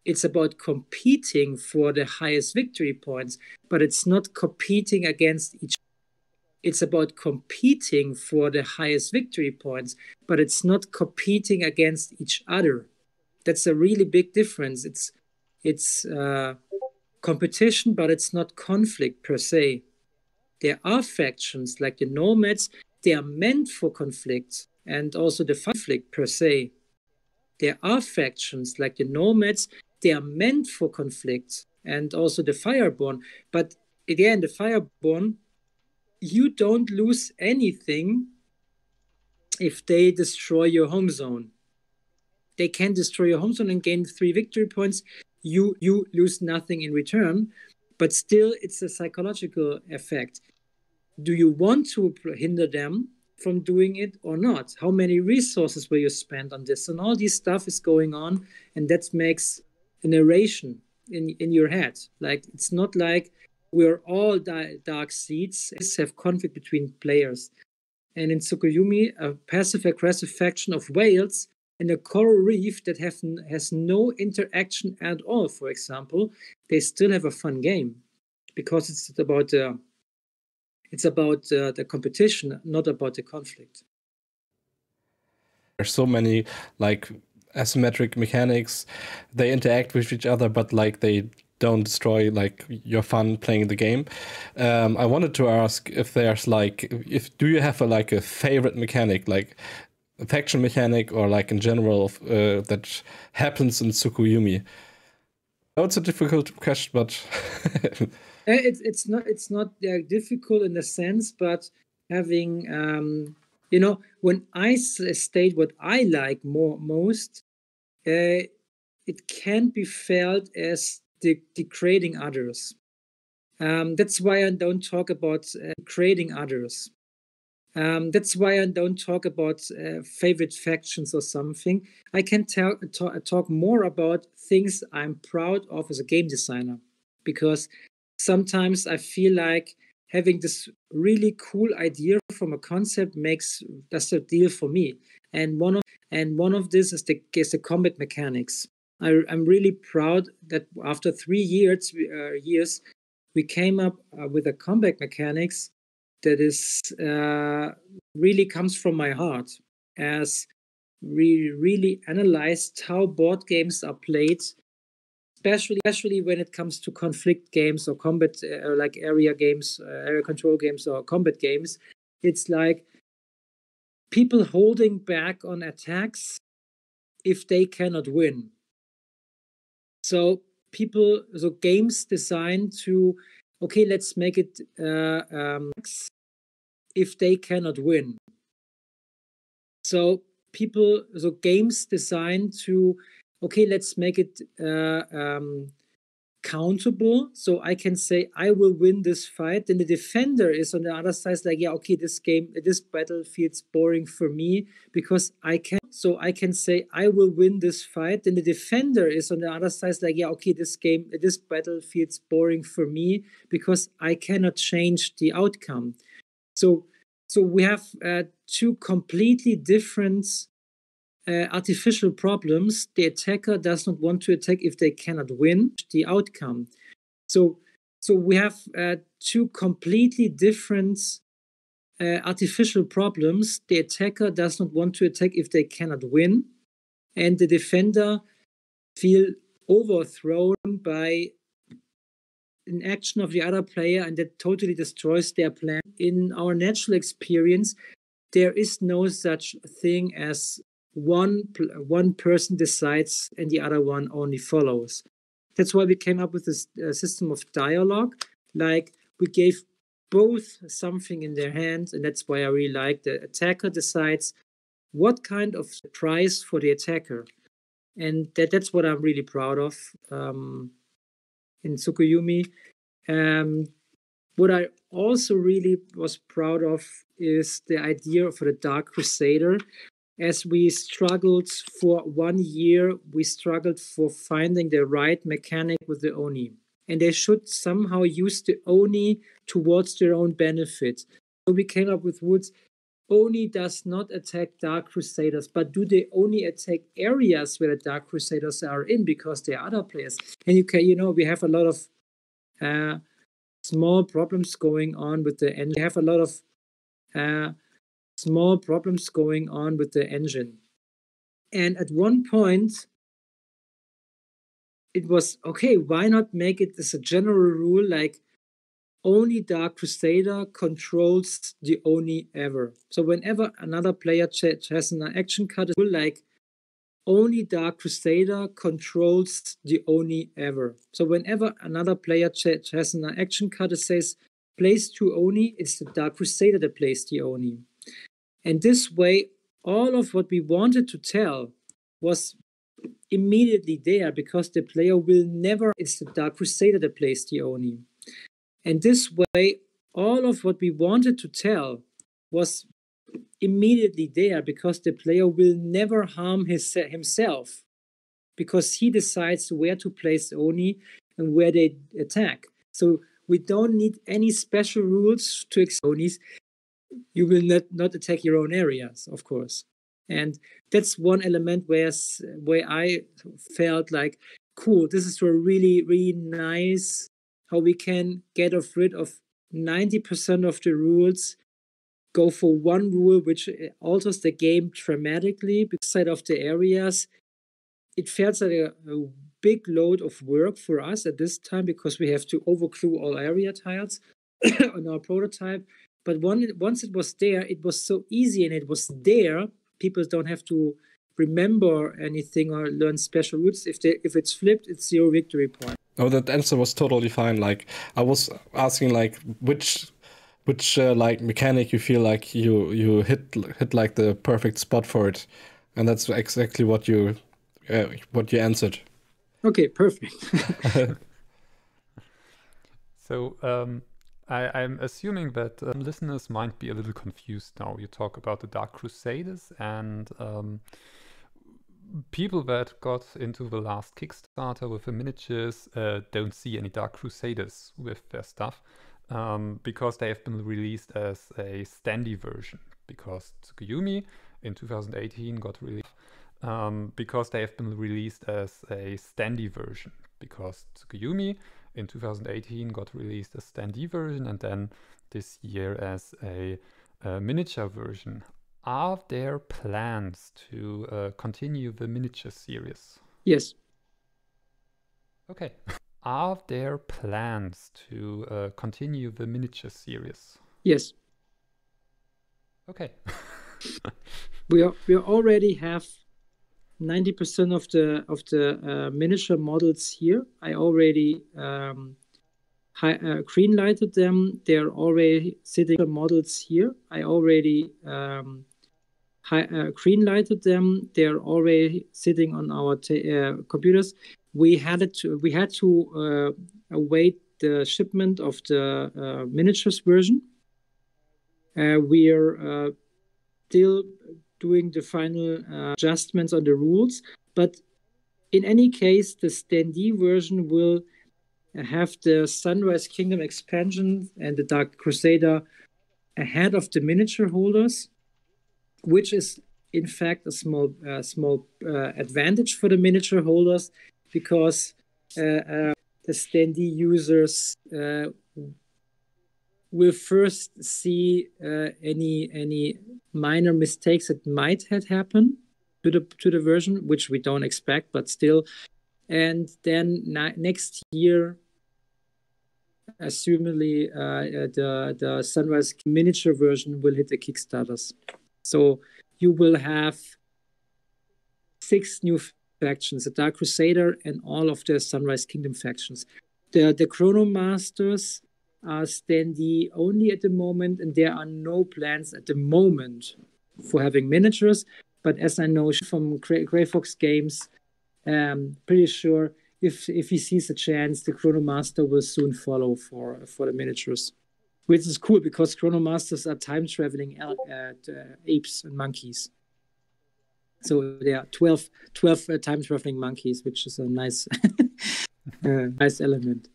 S5: It's about competing for the highest victory points, but it's not competing against each it's about competing for the highest victory points, but it's not competing against each other. That's a really big difference. It's it's uh, competition, but it's not conflict per se. There are factions like the nomads; they are meant for conflict, and also the conflict per se. There are factions like the nomads; they are meant for conflict, and also the fireborn. But again, the fireborn you don't lose anything if they destroy your home zone. They can destroy your home zone and gain three victory points. You you lose nothing in return, but still it's a psychological effect. Do you want to hinder them from doing it or not? How many resources will you spend on this? And all this stuff is going on, and that makes a narration in in your head. Like it's not like we're all di- dark seeds have conflict between players. And in Tsukuyumi, a passive aggressive faction of whales in a coral reef that have, has no interaction at all, for example, they still have a fun game because it's about uh, it's about uh, the competition, not about the conflict.
S3: There's so many like asymmetric mechanics. They interact with each other, but like they don't destroy like your fun playing the game. Um, I wanted to ask if there's like if do you have a like a favorite mechanic like a faction mechanic or like in general uh, that happens in Tsukuyumi? Oh, it's a difficult question, but
S5: eh, it's it's not it's not uh, difficult in the sense, but having um, you know when I state what I like more most, uh, it can be felt as de- degrading others. Um, that's why I don't talk about uh, creating others. Um, that's why I don't talk about uh, favorite factions or something. I can talk, talk more about things I'm proud of as a game designer, because sometimes I feel like having this really cool idea from a concept makes that's a deal for me. And one of and one of this is the is the combat mechanics. I, am really proud that after three years, uh, years we came up uh, with a combat mechanics that is uh, really comes from my heart as we really analyzed how board games are played especially especially when it comes to conflict games or combat uh, like area games uh, area control games or combat games. It's like people holding back on attacks if they cannot win so people, so games designed to, okay, let's make it uh, um, if they cannot win. So people, so games designed to, okay, let's make it uh, um, countable so i can say i will win this fight. Then the defender is on the other side like yeah okay this game this battlefield's boring for me because i can so i can say i will win this fight. Then the defender is on the other side like yeah okay this game this battlefield's boring for me because i cannot change the outcome. So so we have uh, two completely different uh, artificial problems, the attacker does not want to attack if they cannot win the outcome. So, so we have uh, two completely different uh, artificial problems. The attacker does not want to attack if they cannot win, and the defender feel overthrown by an action of the other player and that totally destroys their plan. In our natural experience, there is no such thing as one one person decides and the other one only follows. That's why we came up with this uh, system of dialogue. Like we gave both something in their hands, and that's why I really like the attacker decides what kind of prize for the attacker, and that that's what I'm really proud of um, in Tsukuyumi. Um, what I also really was proud of is the idea for the Dark Crusader. As we struggled for one year, we struggled for finding the right mechanic with the Oni. And they should somehow use the Oni towards their own benefit. So we came up with Woods. Oni does not attack Dark Crusaders, but do they only attack areas where the Dark Crusaders are in because they are other players? And you can, you know, we have a lot of uh, small problems going on with the engine. We have a lot of uh, small problems going on with the engine. And at one point, it was okay, why not make it as a general rule like only Dark Crusader controls the Oni ever. So whenever another player has an action card, like only Dark Crusader controls the Oni ever. So whenever another player has an action card that says plays two Oni, it's the Dark Crusader that plays the Oni. And this way, all of what we wanted to tell was immediately there because the player will never, it's the Dark Crusader that plays the Oni. And this way, all of what we wanted to tell was immediately there because the player will never harm his, himself because he decides where to place Oni and where they attack. So we don't need any special rules to Onis. You will not, not attack your own areas, of course. And that's one element where, where I felt like, cool, this is a really, really nice how we can get rid of 90% of the rules go for one rule which uh, alters the game dramatically beside of the areas it felt like a, a, big load of work for us at this time because we have to overcluw all area tiles on our prototype but one, once it was there it was so easy and it was there people don't have to remember anything or learn special routes. if they if it's flipped it's zero victory point
S3: oh that answer was totally fine like i was asking like which which uh, like mechanic you feel like you you hit hit like the perfect spot for it, and that's exactly what you uh, what you answered.
S5: Okay, perfect.
S4: so um, I, am assuming that um, listeners might be a little confused now. You talk about the Dark Crusaders and um, people that got into the last Kickstarter with the miniatures uh, don't see any Dark Crusaders with their stuff um, because they have been released as a standee version. Because Tsukuyumi in 2018 got released um, because they have been released as a standee version. Because Tsukuyumi in 2018 got released as standee version and then this year as a, a miniature version. Are there plans to uh, continue the miniature series?
S5: Yes.
S4: Okay. are there plans to uh, continue the miniature series?
S5: Yes.
S4: Okay.
S5: we are, we already have 90% of the of the uh, miniature models here. I already um, hi, uh, green lighted them. They're already sitting models here. I already um, hi, uh, green lighted them. They're already sitting on our uh, computers we had to we had to uh, await the shipment of the uh, miniatures version. We are still doing the final adjustments on the rules, but in any case, the standee version will have the Sunrise Kingdom expansion and the Dark Crusader ahead of the miniature holders, which is in fact a small uh, small uh, advantage for the miniature holders because uh, uh, the standee users uh, will first see any any minor mistakes that might have happened to the to the version, which we don't expect, but still. And then next year, assumedly uh, the the Sunrise miniature version will hit the Kickstarters. So you will have six new factions: the Dark Crusader and all of the Sunrise Kingdom factions. The the Chrono Masters are standee only at the moment, and there are no plans at the moment for having miniatures. But as I know from Grey, Grey Fox Games, um, pretty sure if if he sees a chance, the Chrono Master will soon follow for for the miniatures, which is cool because Chrono Masters are time traveling uh, uh, apes and monkeys. So there are 12, 12 uh, time traveling monkeys, which is a nice uh, nice element.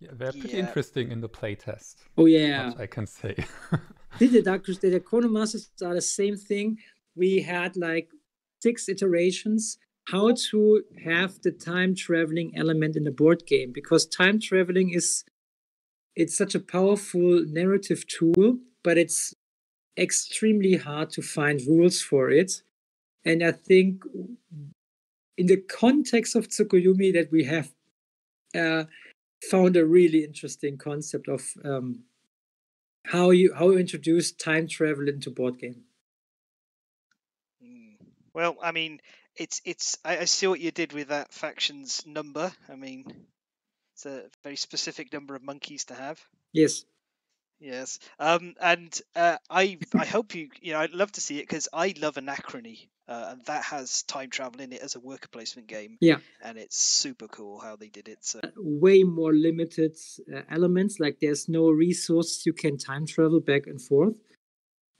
S4: Yeah, they're pretty
S1: Yeah.
S4: interesting in the playtest.
S5: Oh yeah,
S4: much I can say.
S5: did the Dark Crusader Chrono Masters are the same thing. We had like six iterations how to have the time traveling element in the board game because time traveling is it's such a powerful narrative tool, but it's extremely hard to find rules for it. And I think in the context of Tsukuyumi that we have uh, found a really interesting concept of um, how you how you introduce time travel into board game.
S1: Mm. Well, I mean, it's it's. I, I see what you did with that faction's number. I mean, it's a very specific number of monkeys to have.
S5: Yes.
S1: Yes. Um, and uh, I I hope you you know I'd love to see it because I love Anachrony, uh, and that has time travel in it as a worker placement game.
S5: Yeah.
S1: And it's super cool how they did it. So
S5: way more limited uh, elements. Like there's no resource you can time travel back and forth.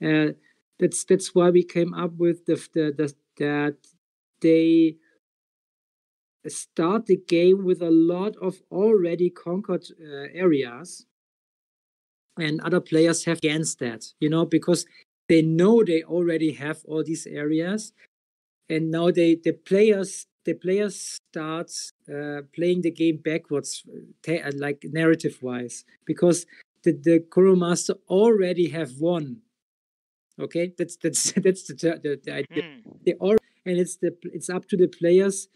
S5: Uh, that's that's why we came up with the, the, the that they start the game with a lot of already conquered uh, areas and other players have against that you know because they know they already have all these areas and now they the players the players start uh, playing the game backwards ta- like narrative wise because the the Chrono Master already have won. Okay? That's that's that's the the, the idea.
S1: Hmm.
S5: they all and it's the it's up to the players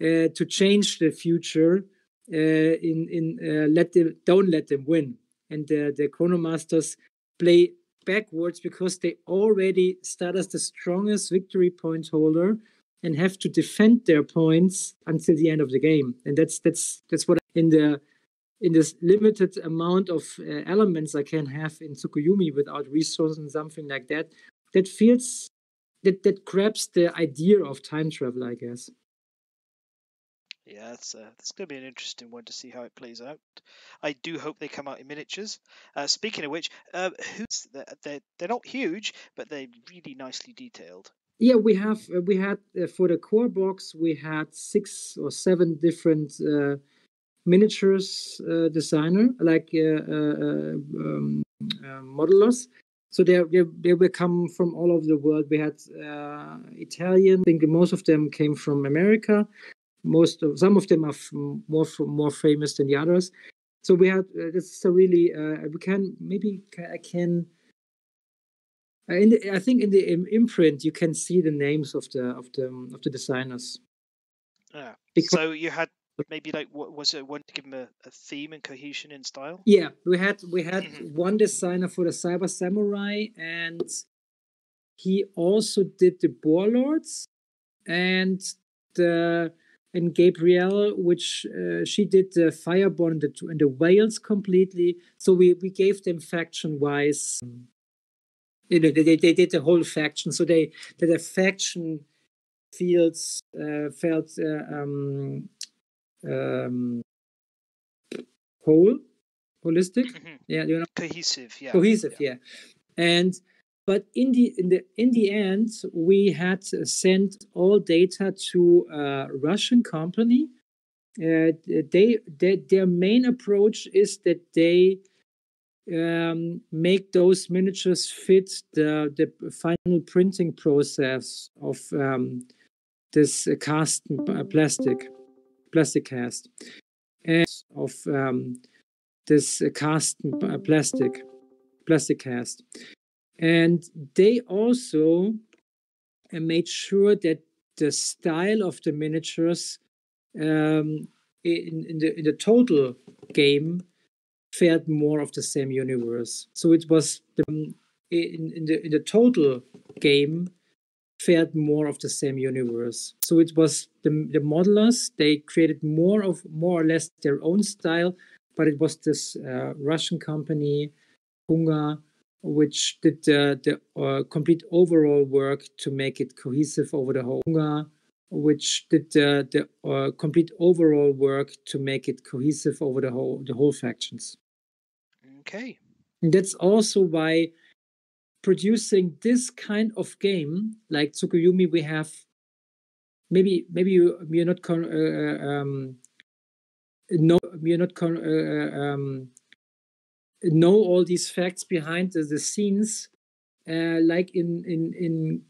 S5: uh, to change the future uh, in in uh, let them don't let them win. And the the chrono masters play backwards because they already start as the strongest victory point holder and have to defend their points until the end of the game and that's that's that's what in the in this limited amount of uh, elements I can have in Tsukuyumi without resources and something like that, that feels that that grabs the idea of time travel, I guess.
S1: Yeah, that's uh, that's going to be an interesting one to see how it plays out. I do hope they come out in miniatures. Uh, speaking of which, uh, who's they're, they're they're not huge, but they're really nicely detailed.
S5: Yeah, we have uh, we had uh, for the core box we had six or seven different uh, miniatures designer like um, modelers. So they, they they will come from all over the world. We had Italian. I think most of them came from America. Most of some of them are f- more f- more famous than the others. So we had uh, this is a really uh, we can maybe I can. Uh, in the, I think in the im- imprint you can see the names of the of the of the designers.
S1: Yeah.
S5: Because-
S1: So you had maybe like what was it one to give them a, a theme and cohesion in style?
S5: Yeah, we had we had
S1: Mhm.
S5: one designer for the Cyber Samurai, and he also did the Warlords and the and Gabrielle, which uh, she did the Fireborn and the, and the Whales completely. So we we gave them faction wise. You know, they, they, did the whole faction, so they that the faction feels uh, felt uh, um, um, whole, holistic.
S1: Mhm.
S5: Yeah, you know,
S1: Cohesive, yeah.
S5: cohesive. Yeah. and but in the in the in the end, we had sent all data to a Russian company. Uh, they, they their main approach is that they um, make those miniatures fit the the final printing process of um, this cast plastic plastic cast and of um, this cast plastic plastic cast and they also uh, made sure that the style of the miniatures um, in, in the in the total game fared more of the same universe. So it was the in, in the in the total game fared more of the same universe. So it was the the modelers they created more of more or less their own style, but it was this uh, Russian company, Hunga, which did the, the uh, complete overall work to make it cohesive over the whole Hunga, which did the, the uh, complete overall work to make it cohesive over the whole the whole factions.
S1: Okay.
S5: That's also why producing this kind of game like Tsukuyumi, we have maybe maybe you you're not con, uh, um, no you're not con, uh, um, know all these facts behind the, the scenes. Uh, like in in in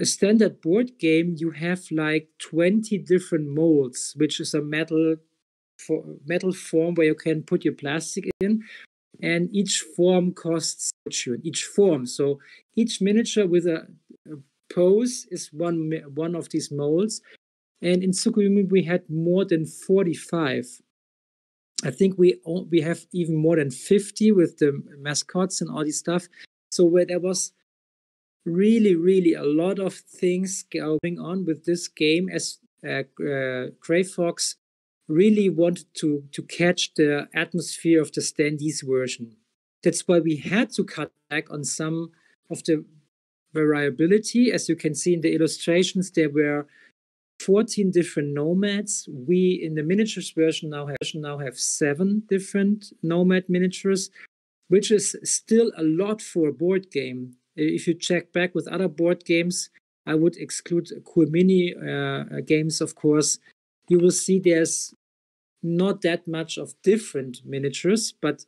S5: a standard board game, you have like 20 different molds, which is a metal for metal form where you can put your plastic in and each form costs each form so each miniature with a, a, pose is one one of these molds and in Tsukuyumi we had more than 45 I think we we have even more than 50 with the mascots and all this stuff so where there was really really a lot of things going on with this game as uh, uh, Grey Fox really wanted to to catch the atmosphere of the standees version. That's why we had to cut back on some of the variability. As you can see in the illustrations, there were 14 different nomads. We in the miniatures version now have now have seven different nomad miniatures, which is still a lot for a board game. If you check back with other board games, I would exclude cool mini uh, games, of course. You will see there's not that much of different miniatures, but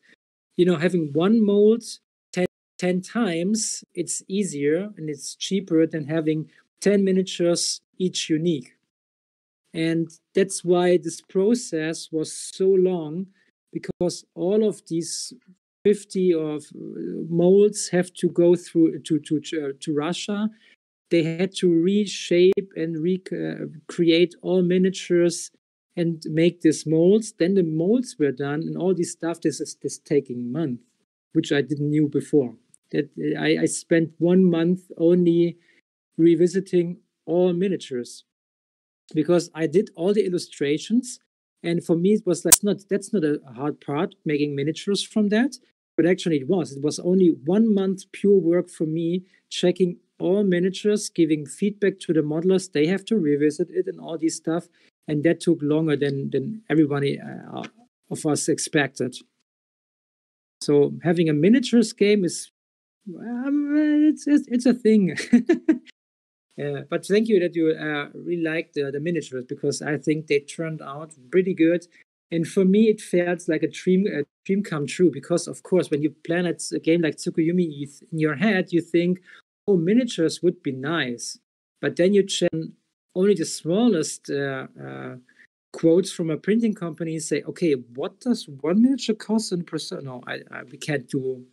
S5: you know, having one mold 10, 10 times, it's easier and it's cheaper than having 10 miniatures each unique. And that's why this process was so long because all of these 50 of molds have to go through to to uh, to Russia. They had to reshape and recreate uh, all miniatures and make these molds. Then the molds were done, and all this stuff. This is this taking month, which I didn't knew before. That I, I spent one month only revisiting all miniatures because I did all the illustrations, and for me it was like not that's not a hard part making miniatures from that, but actually it was. It was only one month pure work for me checking all miniatures, giving feedback to the modelers. They have to revisit it and all this stuff and that took longer than than everybody uh, of us expected. So having a miniatures game is um, it's, it's, it's a thing. yeah, but thank you that you uh, really liked the, the miniatures because I think they turned out pretty good. And for me, it felt like a dream, a dream come true. Because of course, when you plan a game like Tsukuyumi, in your head you think, "Oh, miniatures would be nice," but then you check only the smallest uh, uh, quotes from a printing company say, okay, what does one miniature cost in percent? No, I, I, we can't do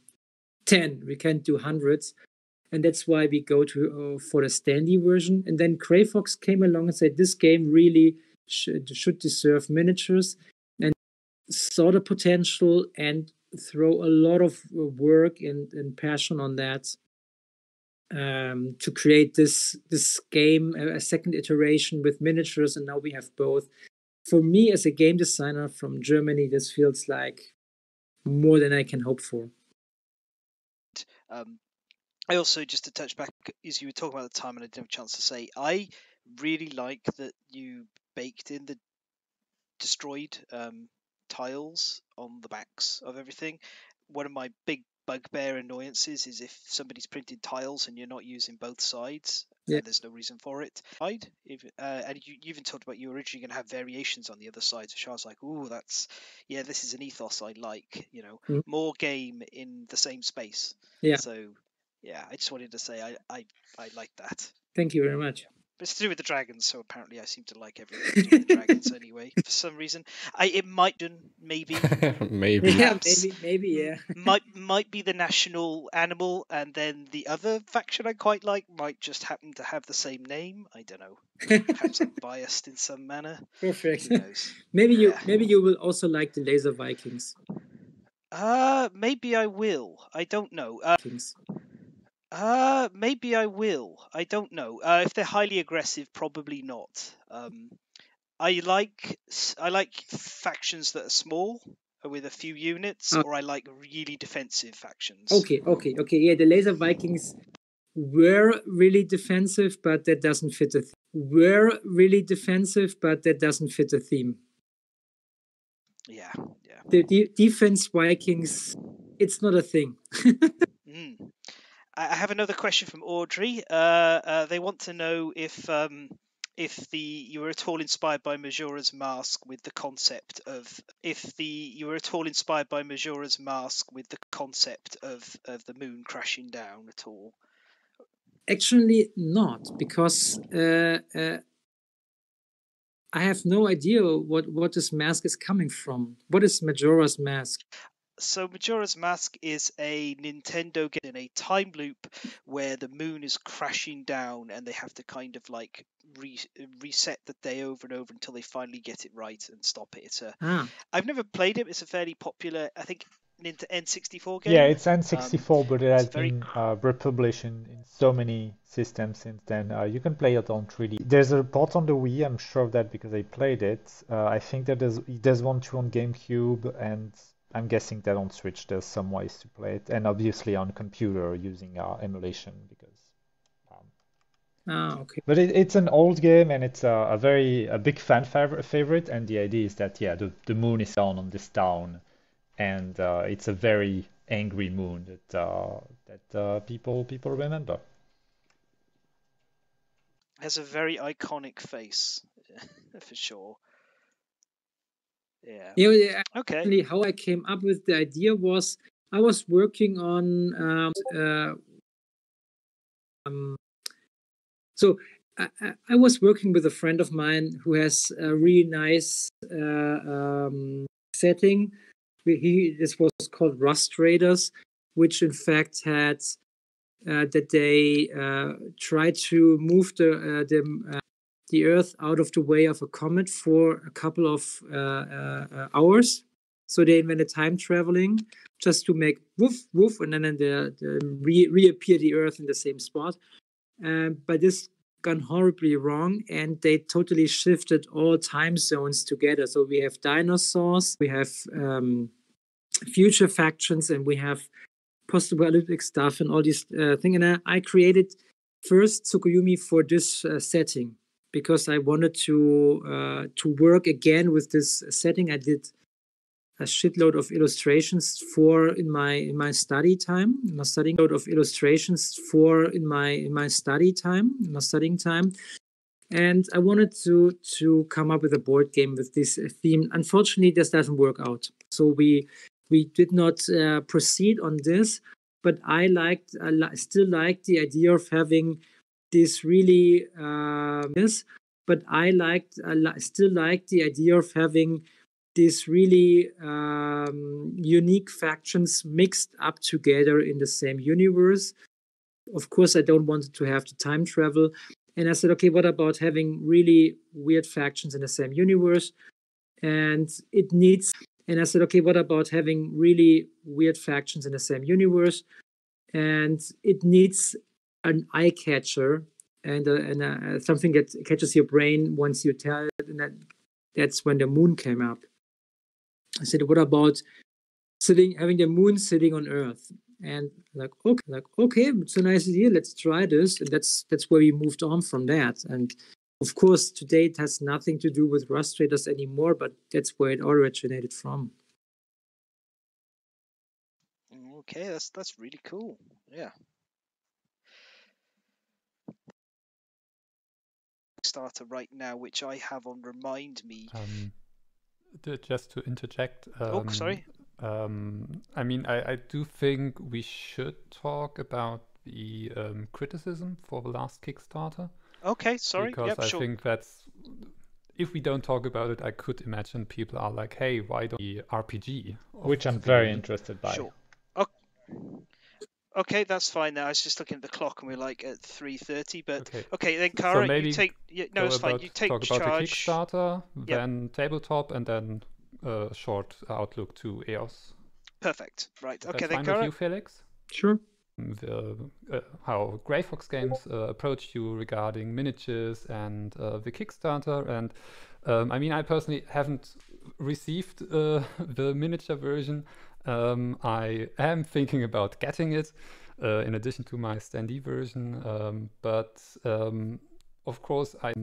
S5: 10, we can't do hundreds. And that's why we go to uh, for the standee version. And then Grey Fox came along and said, this game really should, should deserve miniatures and saw the potential and throw a lot of work and, and passion on that um, to create this this game, a second iteration with miniatures, and now we have both. For me, as a game designer from Germany, this feels like more than I can hope for.
S1: Um, I also just to touch back as you were talking about the time, and I didn't have a chance to say, I really like that you baked in the destroyed um, tiles on the backs of everything. One of my big bugbear annoyances is if somebody's printed tiles and you're not using both sides yeah. there's no reason for it. If, uh, and you, you, even talked about you originally going to have variations on the other side. So I was like, "Oh, that's yeah, this is an ethos I like." You know, mm. more game in the same space.
S5: Yeah.
S1: So yeah, I just wanted to say I I, I like that.
S5: Thank you very much.
S1: But it's to do with the dragons, so apparently I seem to like everything to do with dragons anyway. For some reason, I it might maybe
S3: maybe
S5: yeah maybe maybe yeah
S1: might might be the national animal, and then the other faction I quite like might just happen to have the same name. I don't know. Perhaps I'm biased in some manner.
S5: Perfect. maybe you
S1: yeah.
S5: maybe you will also like the Laser Vikings.
S1: Uh, maybe I will. I don't know. Uh,
S5: Vikings.
S1: Uh, maybe I will. I don't know. Uh, if they're highly aggressive, probably not. Um, I like I like factions that are small uh, with a few units,
S5: Oh.
S1: or I like really defensive factions.
S5: Okay, okay, okay. Yeah, the Laser Vikings were really defensive, but that doesn't fit the th- were really defensive, but that doesn't fit the theme.
S1: Yeah, yeah.
S5: The de- defense Vikings, it's not a thing.
S1: Mm. I have another question from Audrey. Uh, uh, they want to know if um, if the you were at all inspired by Majora's Mask with the concept of if the you were at all inspired by Majora's Mask with the concept of of the moon crashing down at all.
S5: Actually, not because uh, uh, I have no idea what what this mask is coming from. What is Majora's Mask?
S1: So Majora's Mask is a Nintendo game in a time loop where the moon is crashing down and they have to kind of like re- reset the day over and over until they finally get it right and stop it. It's a
S5: Ah,
S1: I've never played it. It's a fairly popular, I think, Nint- N64 game.
S2: Yeah, it's N64, but it has
S1: very
S2: been uh, republished in, in so many systems since then. Uh, you can play it on 3D. There's a port on the Wii, I'm sure of that because I played it. Uh, I think that there's there's one too on GameCube, and I'm guessing that on Switch there's some ways to play it, and obviously on computer using uh, emulation because. Um,
S5: ah, okay.
S2: but it, it's an old game and it's a, a very a big fan fav- favorite. And the idea is that yeah, the, the moon is down on this town, and uh, it's a very angry moon that uh, that uh, people people remember.
S1: has a very iconic face, for sure. Yeah.
S5: You know,
S1: Okay.
S5: actually, how I came up with the idea was I was working on um, uh, um, so I, I- I was working with a friend of mine who has a really nice uh, um, setting. He this was called Rust Raiders, which in fact had uh, that they uh, tried to move the uh, the uh, the Earth out of the way of a comet for a couple of uh, uh, uh, hours. So they invented time traveling just to make woof woof and then the, the re- reappear the Earth in the same spot. Um, but this gone horribly wrong, and they totally shifted all time zones together. So we have dinosaurs, we have um, future factions, and we have post-apocalyptic stuff and all these uh, things. And I, I created first Tsukuyumi for this uh, setting because I wanted to uh, to work again with this setting. I did a shitload of illustrations for in my in my study time. In my studying load of illustrations for in my in my study time, in my studying time. And I wanted to to come up with a board game with this theme. Unfortunately, this doesn't work out. So we we did not uh, proceed on this. But I liked, I li- still liked the idea of having this really um, this. But I liked, I li- still like the idea of having these really um, unique factions mixed up together in the same universe. Of course, I don't want to have the time travel. And I said, okay, what about having really weird factions in the same universe? And it needs, and I said, okay, what about having really weird factions in the same universe? And it needs an eye catcher and, uh, and uh, something that catches your brain once you tell it. And that, that's when the moon came up. I said, what about sitting, having the moon sitting on Earth? And like, okay, like, okay, it's a nice idea. Let's try this. And that's that's where we moved on from that. And of course, today it has nothing to do with Rust Traders anymore, but that's where it originated from.
S1: Okay, that's that's really cool. Yeah. Starter right now, which I have on remind me.
S4: Um, just to interject. Um,
S1: Oh, sorry.
S4: Um, I mean, I, I do think we should talk about the um, criticism for the last Kickstarter.
S1: Okay, sorry.
S4: Because
S1: Yep,
S4: I
S1: sure.
S4: think that's. If we don't talk about it, I could imagine people are like, hey, why don't we RPG?
S2: which I'm very interested by.
S1: Sure. Ok- Okay, that's fine. Now I was just looking at the clock and we're like at three thirty. But
S4: Okay.
S1: okay, then Kara,
S4: maybe
S1: you take. Yeah, no,
S4: Go
S1: it's fine. You take
S4: talk about the
S1: charge.
S4: Kickstarter, then tabletop, and then a short outlook to EOS.
S1: Perfect. Right.
S4: If
S1: Okay,
S4: that's
S1: then,
S4: fine with you, Felix.
S5: Sure.
S4: the, uh, how Grey Fox Games uh, approached you regarding miniatures and uh, the Kickstarter. And um, I mean, I personally haven't received uh, the miniature version. Um, I am thinking about getting it uh, in addition to my standee version. Um, but um, of course, I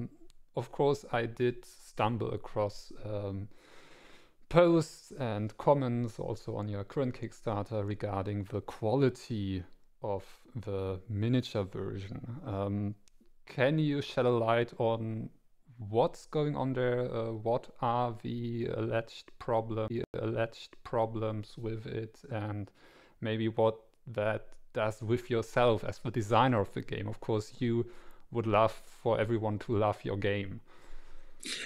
S4: of course I did stumble across. Um, posts and comments also on your current Kickstarter regarding the quality of the miniature version. Um, can you shed a light on what's going on there? Uh, what are the alleged problem, the alleged problems with it, and maybe what that does with yourself as the designer of the game? Of course, you would love for everyone to love your game.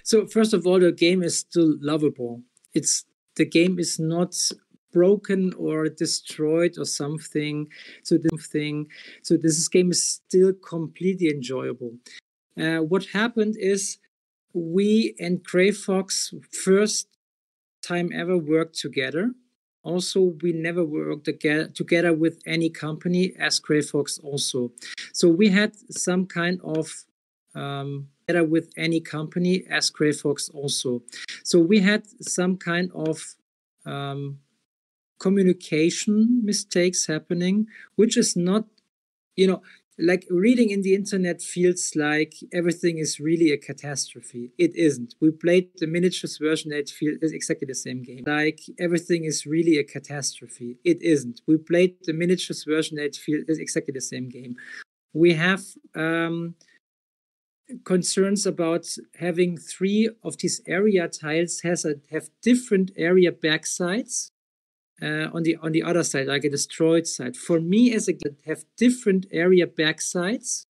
S5: So first of all, the game is still lovable. It's the game is not broken or destroyed or something. So the thing. So this game is still completely enjoyable. Uh, what happened is we and Grey Fox first time ever worked together. Also, we never worked together, with any company as Grey Fox also. So we had some kind of um, together with any company as Grey Fox also. So we had some kind of um, communication mistakes happening, which is not, you know, like reading in the internet feels like everything is really a catastrophe. It isn't. We played the miniatures version, it feels exactly the same game. Like everything is really a catastrophe. It isn't. We played the miniatures version, it feels is exactly the same game. We have um, concerns about having three of these area tiles has a, have different area backsides uh, on the on the other side, like a destroyed side. For me, as a have different area backsides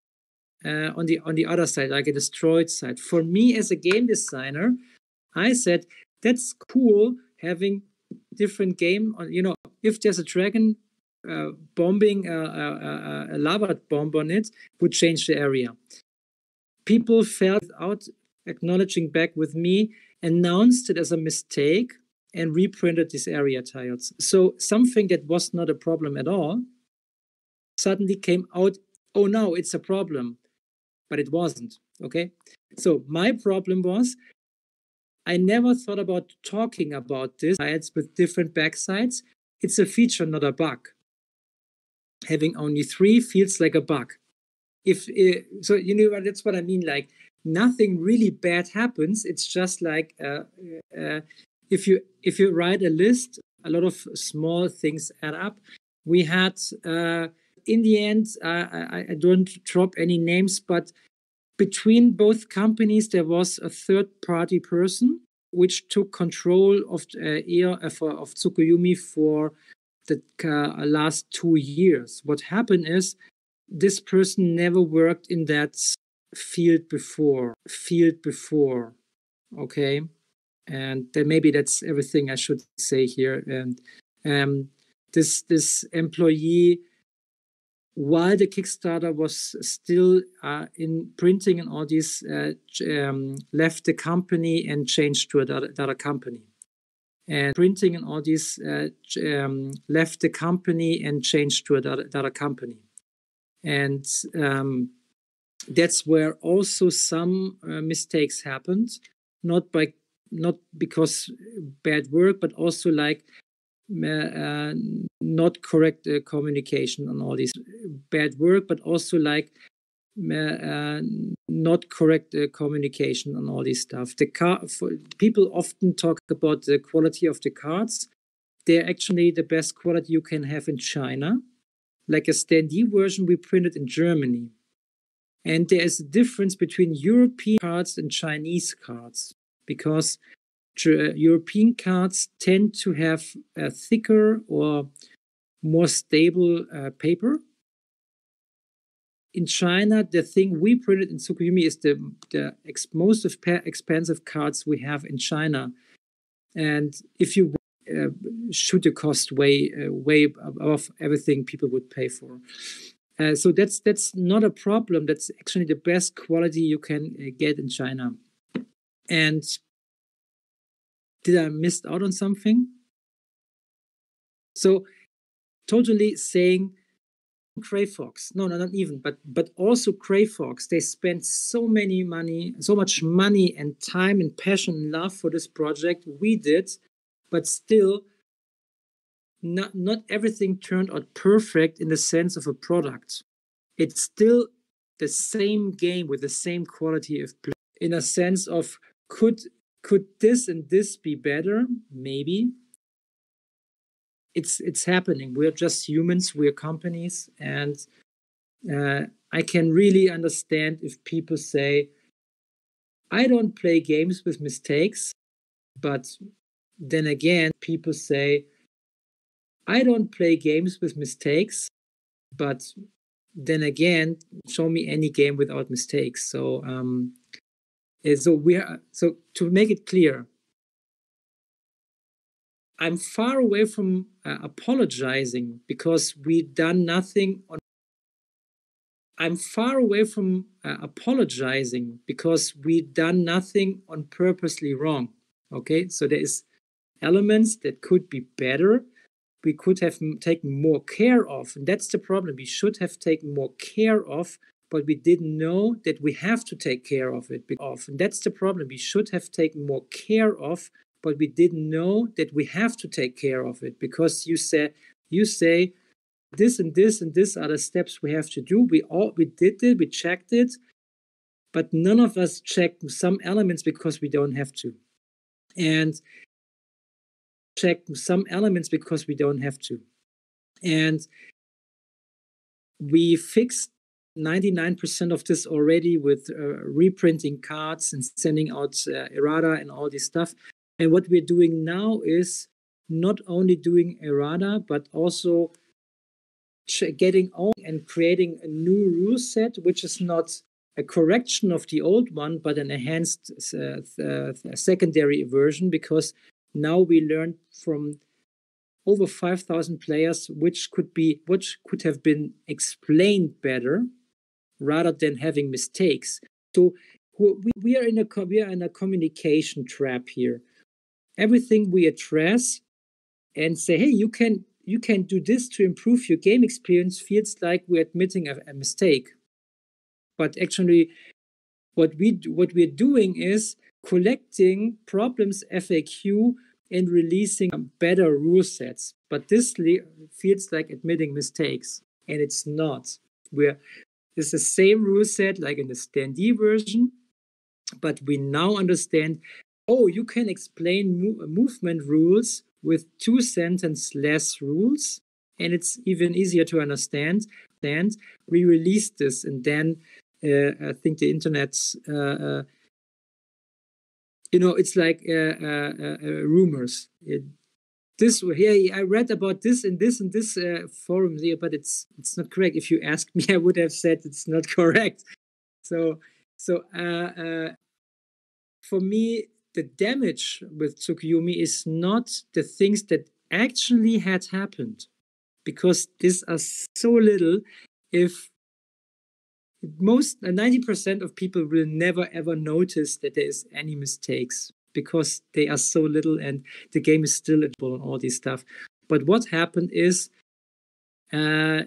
S5: uh, on the on the other side, like a destroyed side. For me, as a game designer, I said that's cool having different game on. You know, if there's a dragon uh, bombing a, a, a, lava bomb on it, would change the area. People felt out acknowledging back with me, announced it as a mistake and reprinted these area tiles. So something that was not a problem at all suddenly came out, oh no, it's a problem. But it wasn't. Okay. So my problem was I never thought about talking about this tiles with different backsides. It's a feature, not a bug. Having only three feels like a bug. If uh, so, you know that's what I mean. Like nothing really bad happens. It's just like uh, uh, if you if you write a list, a lot of small things add up. We had uh, in the end, uh, I, I, don't drop any names, but between both companies there was a third party person which took control of uh, for, of Tsukuyumi for the uh, last two years. What happened is this person never worked in that field before. Field before, okay and maybe that's everything I should say here. And um, this this employee, while the Kickstarter was still uh, in printing and all these, uh, um, left the company and changed to another, another company. And printing and all these uh, um, left the company and changed to another, another company. And um, that's where also some uh, mistakes happened, not by not because bad work, but also like uh, not correct uh, communication on all these bad work, but also like uh, not correct uh, communication on all this stuff. The car for, people often talk about the quality of the cards. They're actually the best quality you can have in China. Like a standee version we printed in Germany. And there is a difference between European cards and Chinese cards because European cards tend to have a thicker or more stable uh, paper. In China, the thing we printed in Tsukuyumi is the, the ex- most expensive cards we have in China. And if you uh, shoot the cost way uh, way above everything people would pay for. Uh, so that's that's not a problem. That's actually the best quality you can uh, get in China. And did I miss out on something? So totally saying Grey Fox, no, no, not even, but but also Grey Fox, they spent so many money, so much money and time and passion and love for this project. We did, but still not not everything turned out perfect in the sense of a product. It's still the same game with the same quality of play in a sense of could could this and this be better? Maybe. It's it's happening. We're just humans. We're companies. And uh, i can really understand if people say i don't play games with mistakes. But then again people say i don't play games with mistakes. But then again show me any game without mistakes. So um, so we are so to make it clear i'm far away from uh, apologizing because we done nothing on i'm far away from uh, apologizing because we done nothing on purposely wrong okay? So there is elements that could be better. We could have taken more care of and that's the problem. We should have taken more care of but we didn't know that we have to take care of it. And that's the problem. We should have taken more care of, but we didn't know that we have to take care of it because you say you say this and this and this are the steps we have to do. We all we did it, we checked it, but none of us checked some elements because we don't have to. And check some elements because we don't have to. And we fixed 99% of this already with uh, reprinting cards and sending out uh, errata and all this stuff. And what we're doing now is not only doing errata, but also getting on and creating a new rule set, which is not a correction of the old one, but an enhanced uh, uh, secondary version, because now we learned from over 5,000 players, which could be, which could have been explained better rather than having mistakes. So we, we are in a we are in a communication trap here. Everything we address and say, hey, you can you can do this to improve your game experience feels like we're admitting a, a mistake. But actually, what we what we're doing is collecting problems FAQ and releasing better rule sets. But this feels like admitting mistakes, and it's not. We're it's the same rule set like in the standee version, but we now understand oh, you can explain mo- movement rules with two sentence less rules, and it's even easier to understand. And we released this, and then uh, I think the internet's uh, uh, you know it's like uh, uh, uh, rumors it, this here I read about this in this and this uh, forum here, but it's it's not correct. If you asked me, I would have said it's not correct. So so uh, uh, for me, the damage with Tsukuyumi is not the things that actually had happened, because these are so little. If most 90% of people will never ever notice that there is any mistakes because they are so little and the game is still edible and all this stuff. But what happened is uh,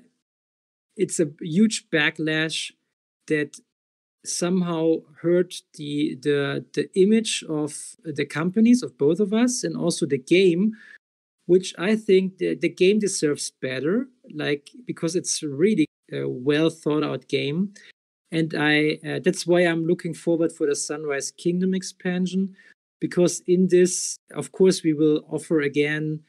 S5: it's a huge backlash that somehow hurt the the the image of the companies of both of us and also the game which i think the, the game deserves better like because it's really a well thought out game and i uh, that's why i'm looking forward for the sunrise kingdom expansion because in this, of course, we will offer again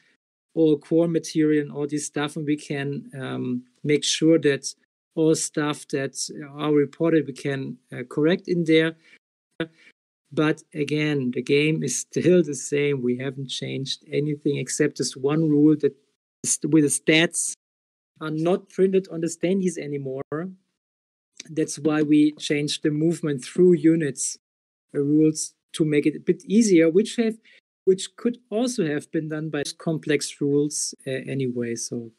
S5: all core material and all this stuff, and we can um, make sure that all stuff that are reported we can uh, correct in there. But again, the game is still the same. We haven't changed anything except this one rule that with the stats are not printed on the standees anymore. That's why we changed the movement through units uh, rules to make it a bit easier, which have which could also have been done by complex rules uh, anyway. So,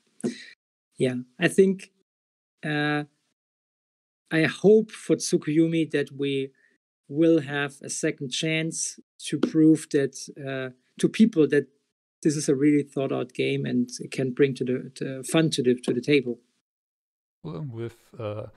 S5: yeah, I think uh, I hope for Tsukuyumi that we will have a second chance to prove that uh, to people that this is a really thought out game and it can bring to the to fun to the to the table.
S4: Well, With uh,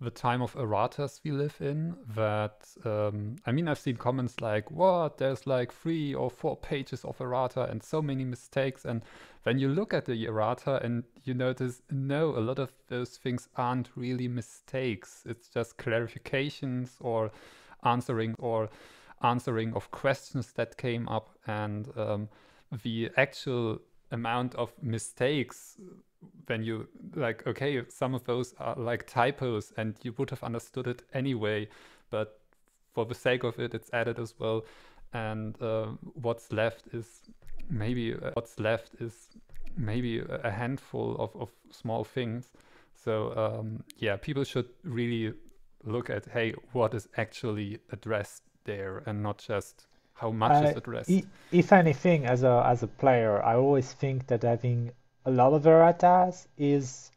S4: the time of erratas we live in, that um, I mean, I've seen comments like, "What? There's like three or four pages of errata and so many mistakes." And then you look at the errata and you notice, no, a lot of those things aren't really mistakes. It's just clarifications or answering or answering of questions that came up and um, the actual amount of mistakes when you like okay some of those are like typos and you would have understood it anyway but for the sake of it it's added as well and uh, what's left is maybe uh, what's left is maybe a handful of, of small things so um, yeah people should really look at hey what is actually addressed there and not just how much uh, is addressed.
S2: If anything, as a as a player, I always think that having a lot is.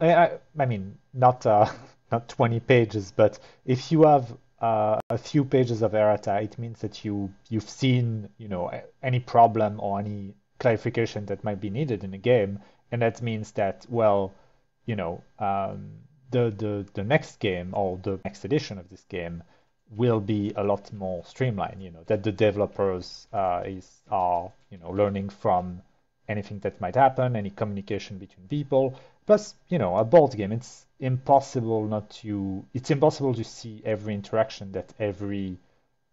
S2: I, I mean, not uh, not 20 pages, but if you have uh, a few pages of errata, it means that you you've seen you know any problem or any clarification that might be needed in a game, and that means that well, you know, um, the the the next game or the next edition of this game will be a lot more streamlined. You know that the developers uh, is are you know learning from anything that might happen, any communication between people. Plus, you know, a board game, it's impossible not to. It's impossible to see every interaction that every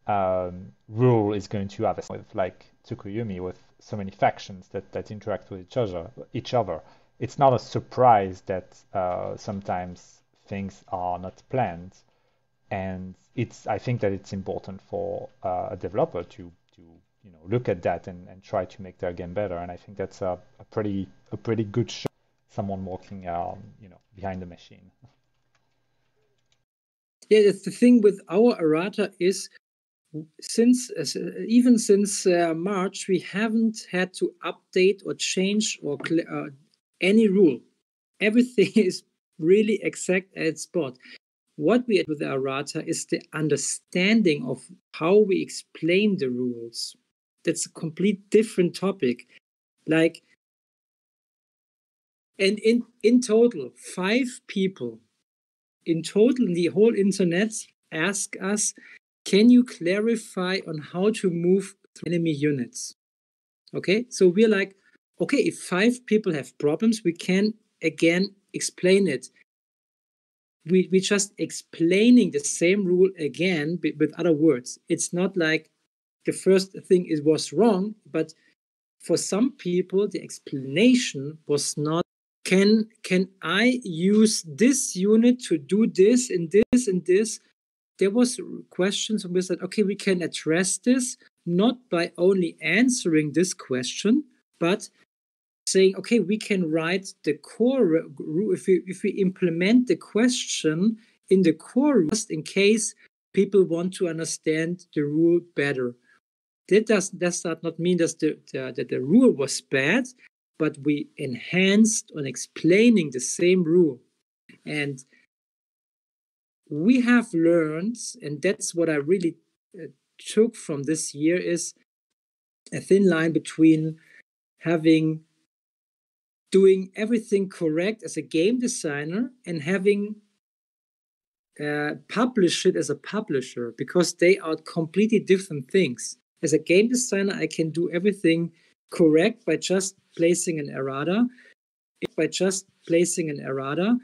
S2: um, rule is going to have with, like Tsukuyumi, with so many factions that that interact with each other. Each other. It's not a surprise that uh, sometimes things are not planned and it's I think that it's important for uh, a developer to to you know look at that and, and try to make their game better. And I think that's a, a pretty a pretty good show. Someone working um, you know behind the machine.
S5: Yeah, that's the thing with our errata is since even since uh, March we haven't had to update or change or uh, any rule. Everything is really exact at spot. What we had with the errata is the understanding of how we explain the rules. That's a complete different topic. Like, and in, in total, five people in total the whole internet ask us, can you clarify on how to move enemy units? Okay, so we're like, okay, if five people have problems, we can again explain it we, we just explaining the same rule again with other words. It's not like the first thing is was wrong, but for some people the explanation was not can can I use this unit to do this and this and this? There was questions and we said, okay, we can address this not by only answering this question, but saying, okay, we can write the core if we if we implement the question in the core just in case people want to understand the rule better. That does does not mean that the, the that the rule was bad, but we enhanced on explaining the same rule, and we have learned, and that's what I really uh, took from this year is a thin line between having doing everything correct as a game designer and having uh, publish it as a publisher because they are completely different things. As a game designer, I can do everything correct by just placing an errata. By just placing an errata,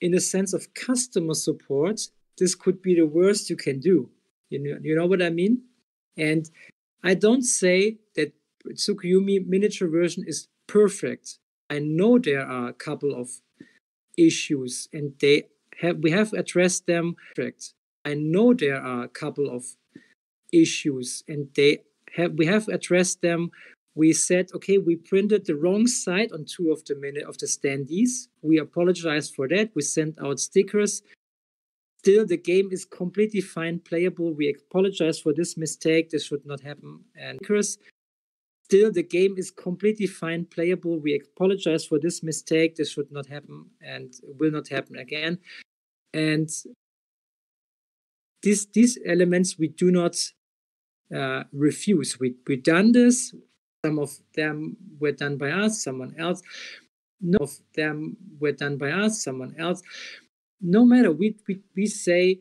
S5: in the sense of customer support, this could be the worst you can do. You know, you know what I mean? And I don't say that Tsukuyumi miniature version is perfect. I know there are a couple of issues and they have we have addressed them I know there are a couple of issues and they have we have addressed them. We said, okay, we printed the wrong side on two of the minute of the standees. We apologize for that. We sent out stickers. Still, the game is completely fine playable. We apologize for this mistake. This should not happen. And stickers Still, the game is completely fine playable. We apologize for this mistake. This should not happen and will not happen again. And these these elements we do not uh, refuse. We we done this. Some of them were done by us. Someone else. No of them were done by us. Someone else. No matter. We we we say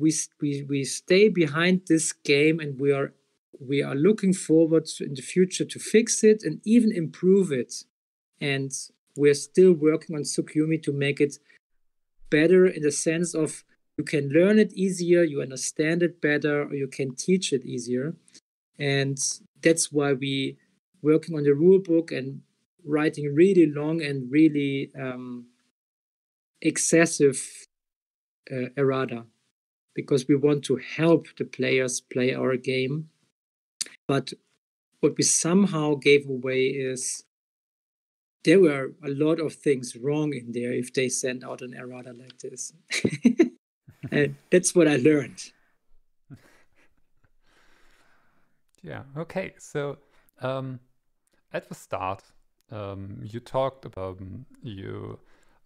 S5: we we we stay behind this game and we are we are looking forward to, in the future to fix it and even improve it. And we're still working on Tsukuyumi to make it better in the sense of you can learn it easier, you understand it better, or you can teach it easier. And that's why we working on the rule book and writing really long and really um, excessive uh, errata because we want to help the players play our game. But what we somehow gave away is there were a lot of things wrong in there if they send out an errata like this. and that's what I learned.
S4: Yeah. Okay. So um, at the start, um, you talked about um, you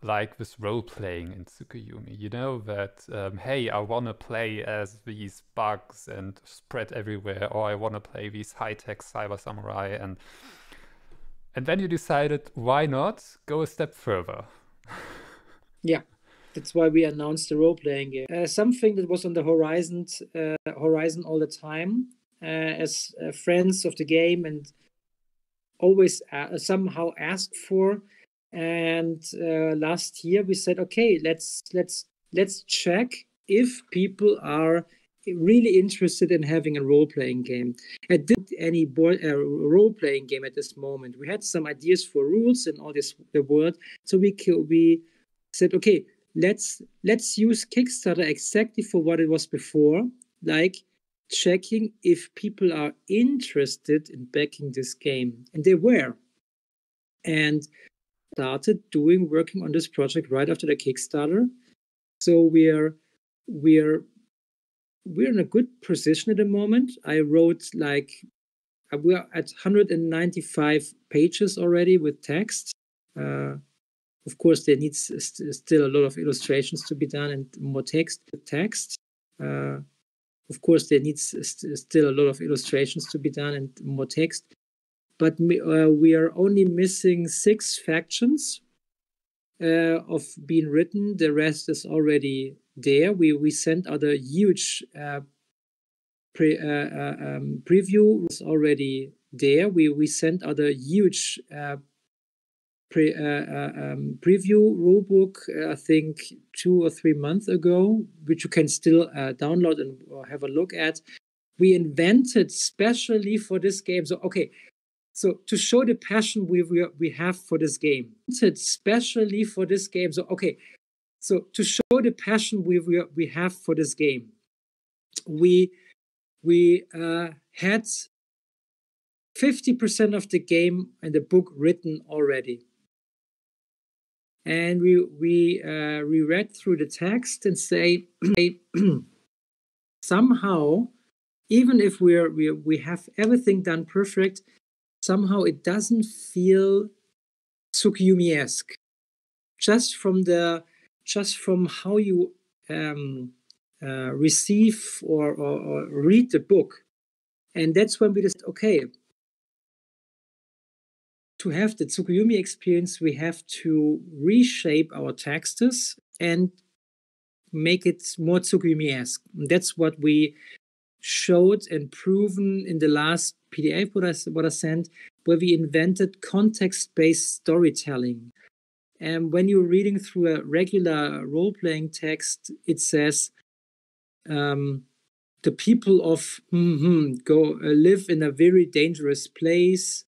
S4: like this role playing in Tsukuyumi. You know that um, hey, I want to play as these bugs and spread everywhere, or I want to play these high tech cyber samurai, and and then you decided why not go a step further.
S5: yeah. That's why we announced the role playing game. Uh, something that was on the horizon, uh, horizon all the time, uh, as uh, friends of the game, and always uh, somehow asked for and uh, last year we said okay let's let's let's check if people are really interested in having a role-playing game. I didn't any board, uh, role-playing game at this moment we had some ideas for rules and all this the world. So we we said okay let's let's use kickstarter exactly for what it was before like checking if people are interested in backing this game. And they were. And started doing working on this project right after the Kickstarter. So we're we're we're in a good position at the moment. I wrote like uh, we're at 195 pages already with text. Uh, of course, there needs st- still a lot of illustrations to be done and more text. Text. Uh, of course, there needs st- still a lot of illustrations to be done and more text but uh, we are only missing six factions uh, of being written. The rest is already there. We we sent out a huge uh, pre, uh, uh, um, preview. It's already there. We we sent out a huge uh, pre, um, preview rulebook. I think two or three months ago, which you can still download and have a look at. We invented specially for this game. So okay, so to show the passion we, we, we have for this game, especially for this game. So okay, so to show the passion we we, we have for this game, we we uh, had 50% of the game and the book written already. And we we uh, we read through the text and say somehow, even if we're we we have everything done perfect, somehow it doesn't feel Tsukuyumi-esque. Just from the just from how you um, uh, receive or, or, or, read the book, and that's when we just okay. To have the Tsukuyumi experience, we have to reshape our texts and make it more Tsukuyumi-esque. That's what we showed and proven in the last PDF what I, what I sent, where we invented context-based storytelling. And when you're reading through a regular role-playing text, it says um, the people of mm-hmm, go uh, live in a very dangerous place.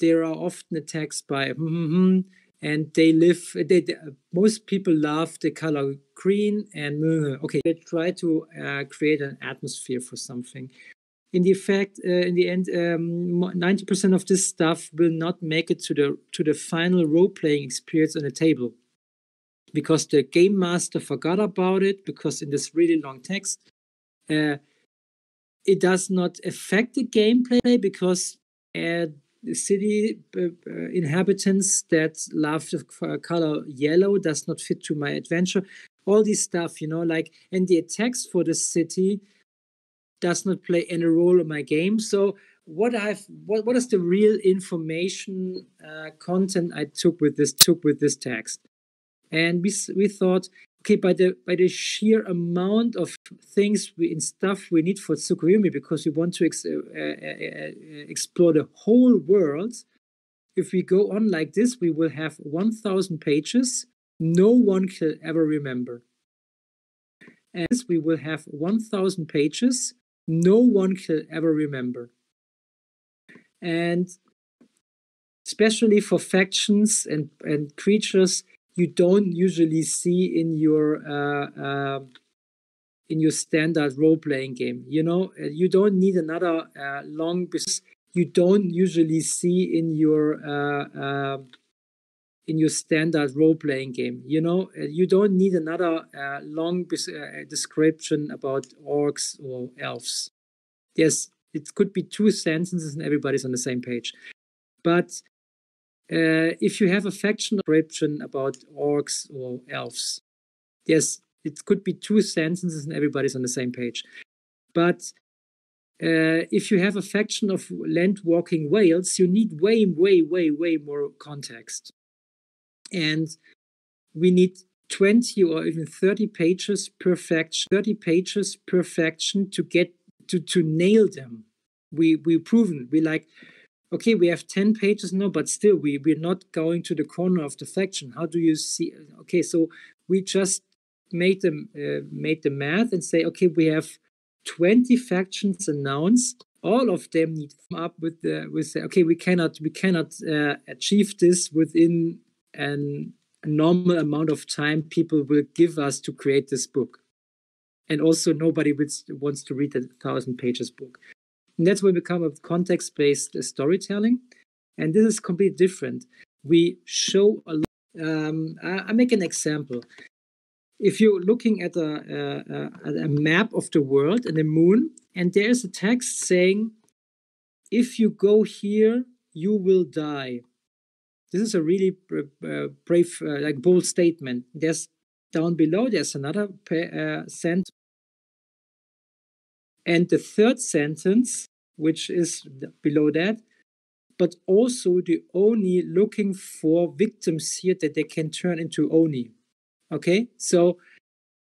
S5: There are often attacks by mm-hmm, and they live they, they, most people love the color green and uh, okay they try to uh, create an atmosphere for something in the effect uh, in the end um, 90% of this stuff will not make it to the to the final role playing experience on the table. Because the game master forgot about it because in this really long text uh, it does not affect the gameplay because uh, city uh, uh, inhabitants that love the color yellow does not fit to my adventure. All this stuff you know like and the attacks for the city does not play any role in my game. So what I've what, what is the real information uh, content I took with this took with this text, and we we thought okay by the by the sheer amount of things we in stuff we need for Tsukuyumi because we want to ex, uh, uh, uh, explore the whole world. If we go on like this, we will have 1,000 pages. No one can ever remember. And we will have 1,000 pages. No one can ever remember and especially for factions and, and creatures you don't usually see in your uh, uh, in your standard role playing game. You know, uh, you don't need another uh, long. You don't usually see in your uh, uh, in your standard role playing game. You know, you don't need another long description about orcs or elves. Yes, it could be two sentences and everybody's on the same page. But uh, if you have a faction description about orcs or elves, yes, it could be two sentences and everybody's on the same page. But uh, if you have a faction of land walking whales, you need way, way, way, way more context. And we need 20 or even 30 pages per faction, 30 pages perfection to get to to nail them. We we proven we like okay we have 10 pages now but still we we're not going to the corner of the faction how do you see okay so we just made them uh, made the math and say okay we have 20 factions announced all of them need to come up with the with the, okay we cannot we cannot uh, achieve this within an a normal amount of time people will give us to create this book. And also nobody wants to read a thousand pages book. And that's where we come with context based storytelling. And this is completely different. We show a lot um, I, I, make an example. If you're looking at a, a, a map of the world and the moon and there's a text saying if you go here you will die this is a really uh, brave uh, like bold statement. There's down below there's another uh, sentence. And the third sentence, which is below that, but also the Oni looking for victims here that they can turn into Oni. Okay, so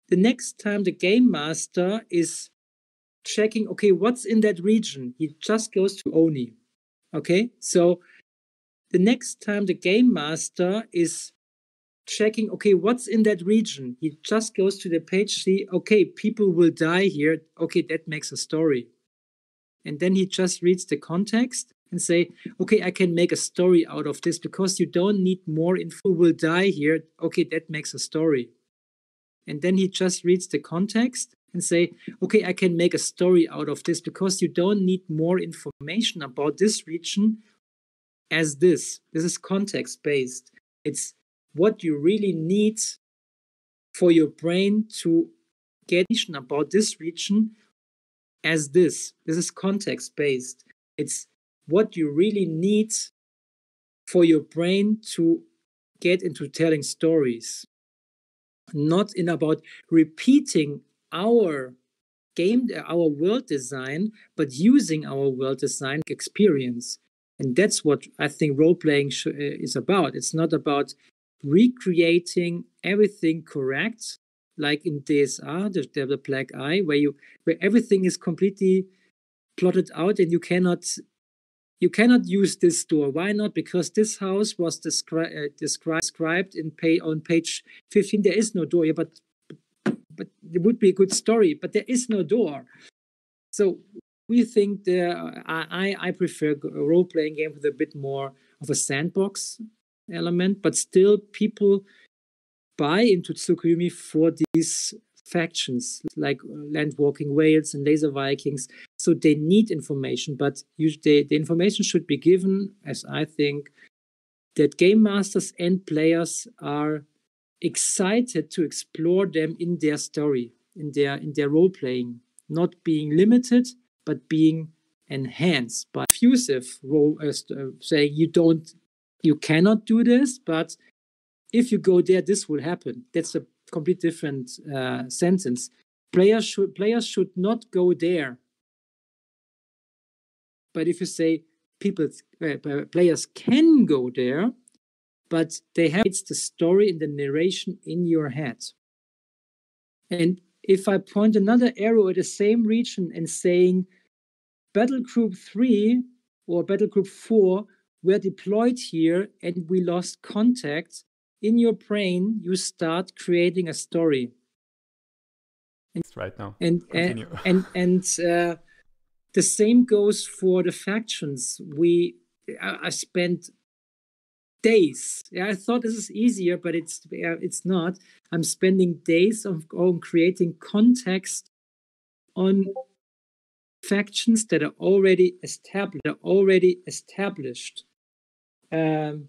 S5: the next time the game master is checking, okay, what's in that region, he just goes to Oni. Okay, so the next time the game master is checking, okay, what's in that region? He just goes to the page, see, okay, people will die here. Okay, that makes a story. And then he just reads the context and say, okay, I can make a story out of this because you don't need more info will die here. Okay, that makes a story. And then he just reads the context and say, okay, I can make a story out of this because you don't need more information about this region as this. This is context based. It's what you really need for your brain to get about this region as this. This is context based. It's what you really need for your brain to get into telling stories. Not in about repeating our game, our world design, but using our world design experience. And that's what I think role playing is about. It's not about recreating everything correct, like in DSA, the, the Black Eye, where you where everything is completely plotted out and you cannot you cannot use this door. Why not? Because this house was descri- uh, described in pay on page 15. There is no door, yeah, but but it would be a good story, but there is no door. So we think there. Uh, I I prefer a role playing game with a bit more of a sandbox element, but still people buy into Tsukuyumi for these factions like uh, land walking whales and laser vikings. So they need information, but usually the information should be given, as I think, that game masters and players are excited to explore them in their story, in their in their role playing, not being limited, but being enhanced by effusive role, uh, saying you don't you cannot do this, but if you go there, this will happen. That's a complete different uh, sentence. Players should players should not go there. but if you say people uh, players can go there, but they have it's the story and the narration in your head. And if I point another arrow at the same region and saying Battle Group 3 or Battle Group 4 were deployed here and we lost contact, in your brain you start creating a story.
S4: And, right now.
S5: And and and, and uh, the same goes for the factions. We I, I spent days. Yeah, I thought this is easier, but it's it's not. I'm spending days on, on creating context on factions that are already established. Are already established. Um,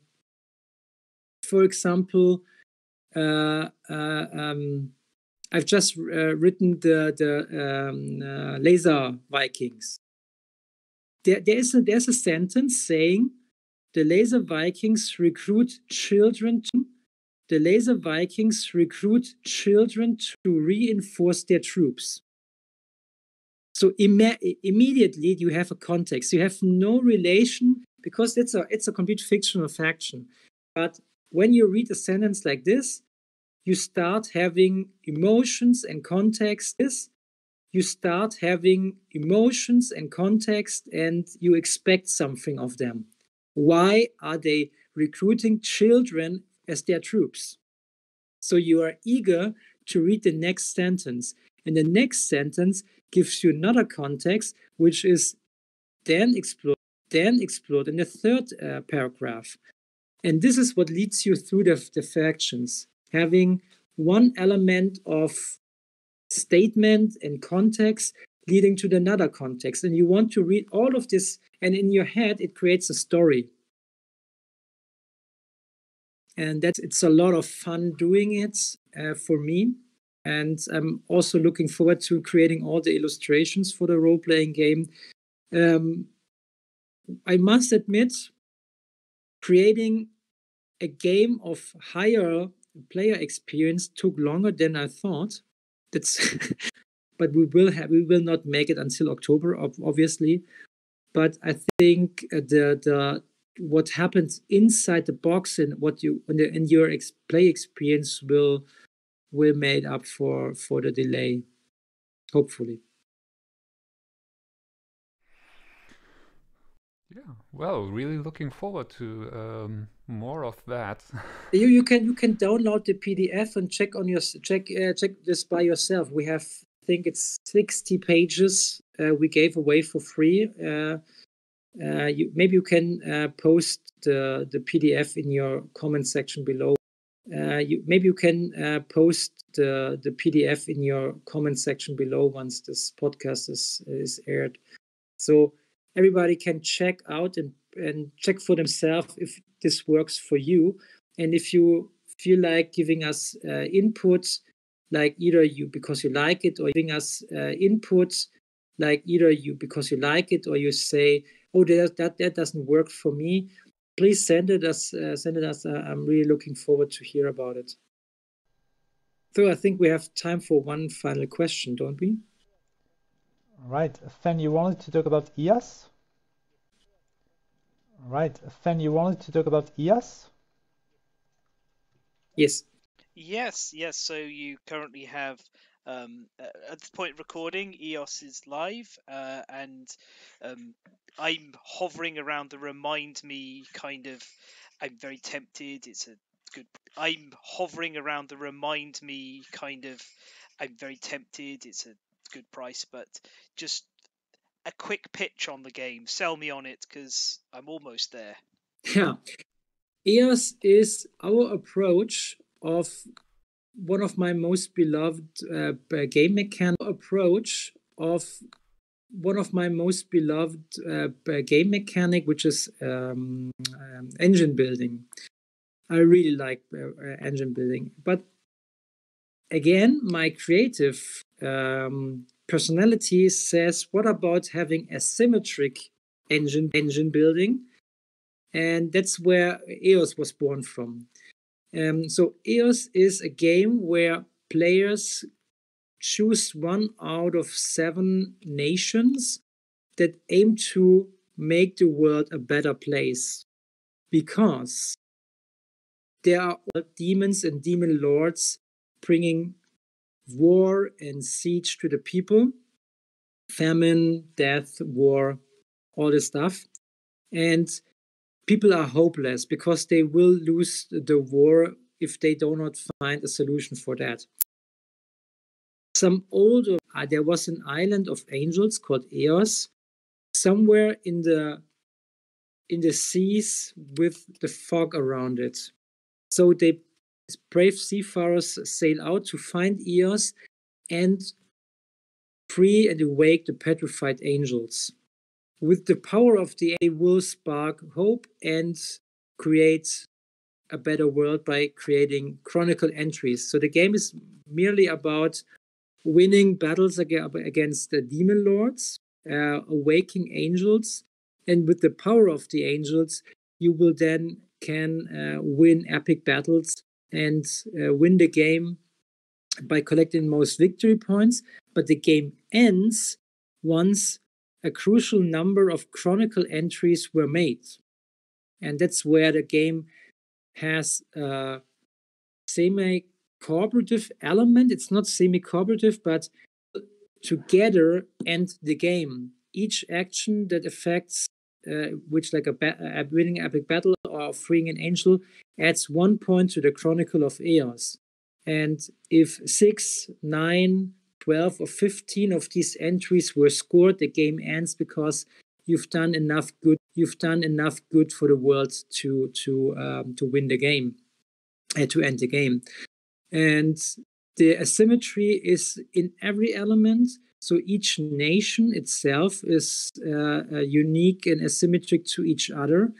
S5: for example, uh, uh, um, I've just uh, written the the um, uh, laser Vikings. There, there's a there's a sentence saying the laser Vikings recruit children. To, the laser Vikings recruit children to reinforce their troops. So Im- immediately you have a context. You have no relation because it's a it's a complete fictional faction. But when you read a sentence like this, you start having emotions and context. This you start having emotions and context, and you expect something of them. Why are they recruiting children as their troops? So you are eager to read the next sentence. And the next sentence gives you another context, which is then explored, then explored in the third uh, paragraph. And this is what leads you through the, the factions, having one element of statement and context leading to another context. And you want to read all of this, and in your head, it creates a story. And that it's a lot of fun doing it uh, for me. And I'm also looking forward to creating all the illustrations for the role playing game. Um, I must admit, creating a game of higher player experience took longer than I thought. That's, but we will have we will not make it until October, obviously. But I think uh, the the what happens inside the box and what you in your ex- play experience will will made up for for the delay, hopefully.
S4: Yeah, well, really looking forward to um, more of that.
S5: you you can you can download the PDF and check on your check uh, check this by yourself. We have think it's sixty pages uh, we gave away for free. Uh, uh you, maybe you can uh, post the the PDF in your comment section below. Uh, you, maybe you can post the the PDF in your comment section below once this podcast is is aired. So everybody can check out and, and check for themselves if this works for you. And if you feel like giving us uh, input, like either you because you like it, or giving us uh, input, like either you because you like it, or you say, "Oh, that that, that doesn't work for me," please send it us. Uh, send it us. Uh, I'm really looking forward to hear about it. So I think we have time for one final question, don't we?
S2: Right. Fen, you wanted to talk about eas Right. Fen, you wanted to talk about eas
S5: Yes.
S1: Yes, yes. So you currently have, um, at the point of recording, EOS is live, uh, and um, I'm hovering around the remind me kind of. I'm very tempted. It's a good. I'm hovering around the remind me kind of. I'm very tempted. It's a good price, but just a quick pitch on the game. Sell me on it because I'm almost there.
S5: Yeah. EOS is our approach of one of my most beloved uh, game mechanic approach of one of my most beloved uh, game mechanic, which is um, um, engine building. I really like uh, uh engine building, but again, my creative um, personality says, what about having asymmetric engine engine building? And that's where EOS was born from. Um, so EOS is a game where players choose one out of seven nations that aim to make the world a better place because there are demons and demon lords bringing war and siege to the people famine death war all this stuff. And people are hopeless because they will lose the war if they do not find a solution for that. Some older uh, there was an island of angels called eos somewhere in the in the seas with the fog around it. So they brave seafarers sail out to find eos and free and awake the petrified angels with the power of the A will spark hope and create a better world by creating chronicle entries. So the game is merely about winning battles against the demon lords, uh, awaking angels, and with the power of the angels, you will then can uh, win epic battles and uh, win the game by collecting most victory points. But the game ends once a crucial number of chronicle entries were made. And that's where the game has a semi cooperative element. It's not semi cooperative, but together end the game. Each action that affects, uh, which like a, ba- a winning epic battle or freeing an angel, adds one point to the Chronicle of Eos. And if six, nine, 12 or 15 of these entries were scored, the game ends because you've done enough good. You've done enough good for the world to to um, to win the game, uh, to end the game, and the asymmetry is in every element. So each nation itself is uh, uh, unique and asymmetric to each other,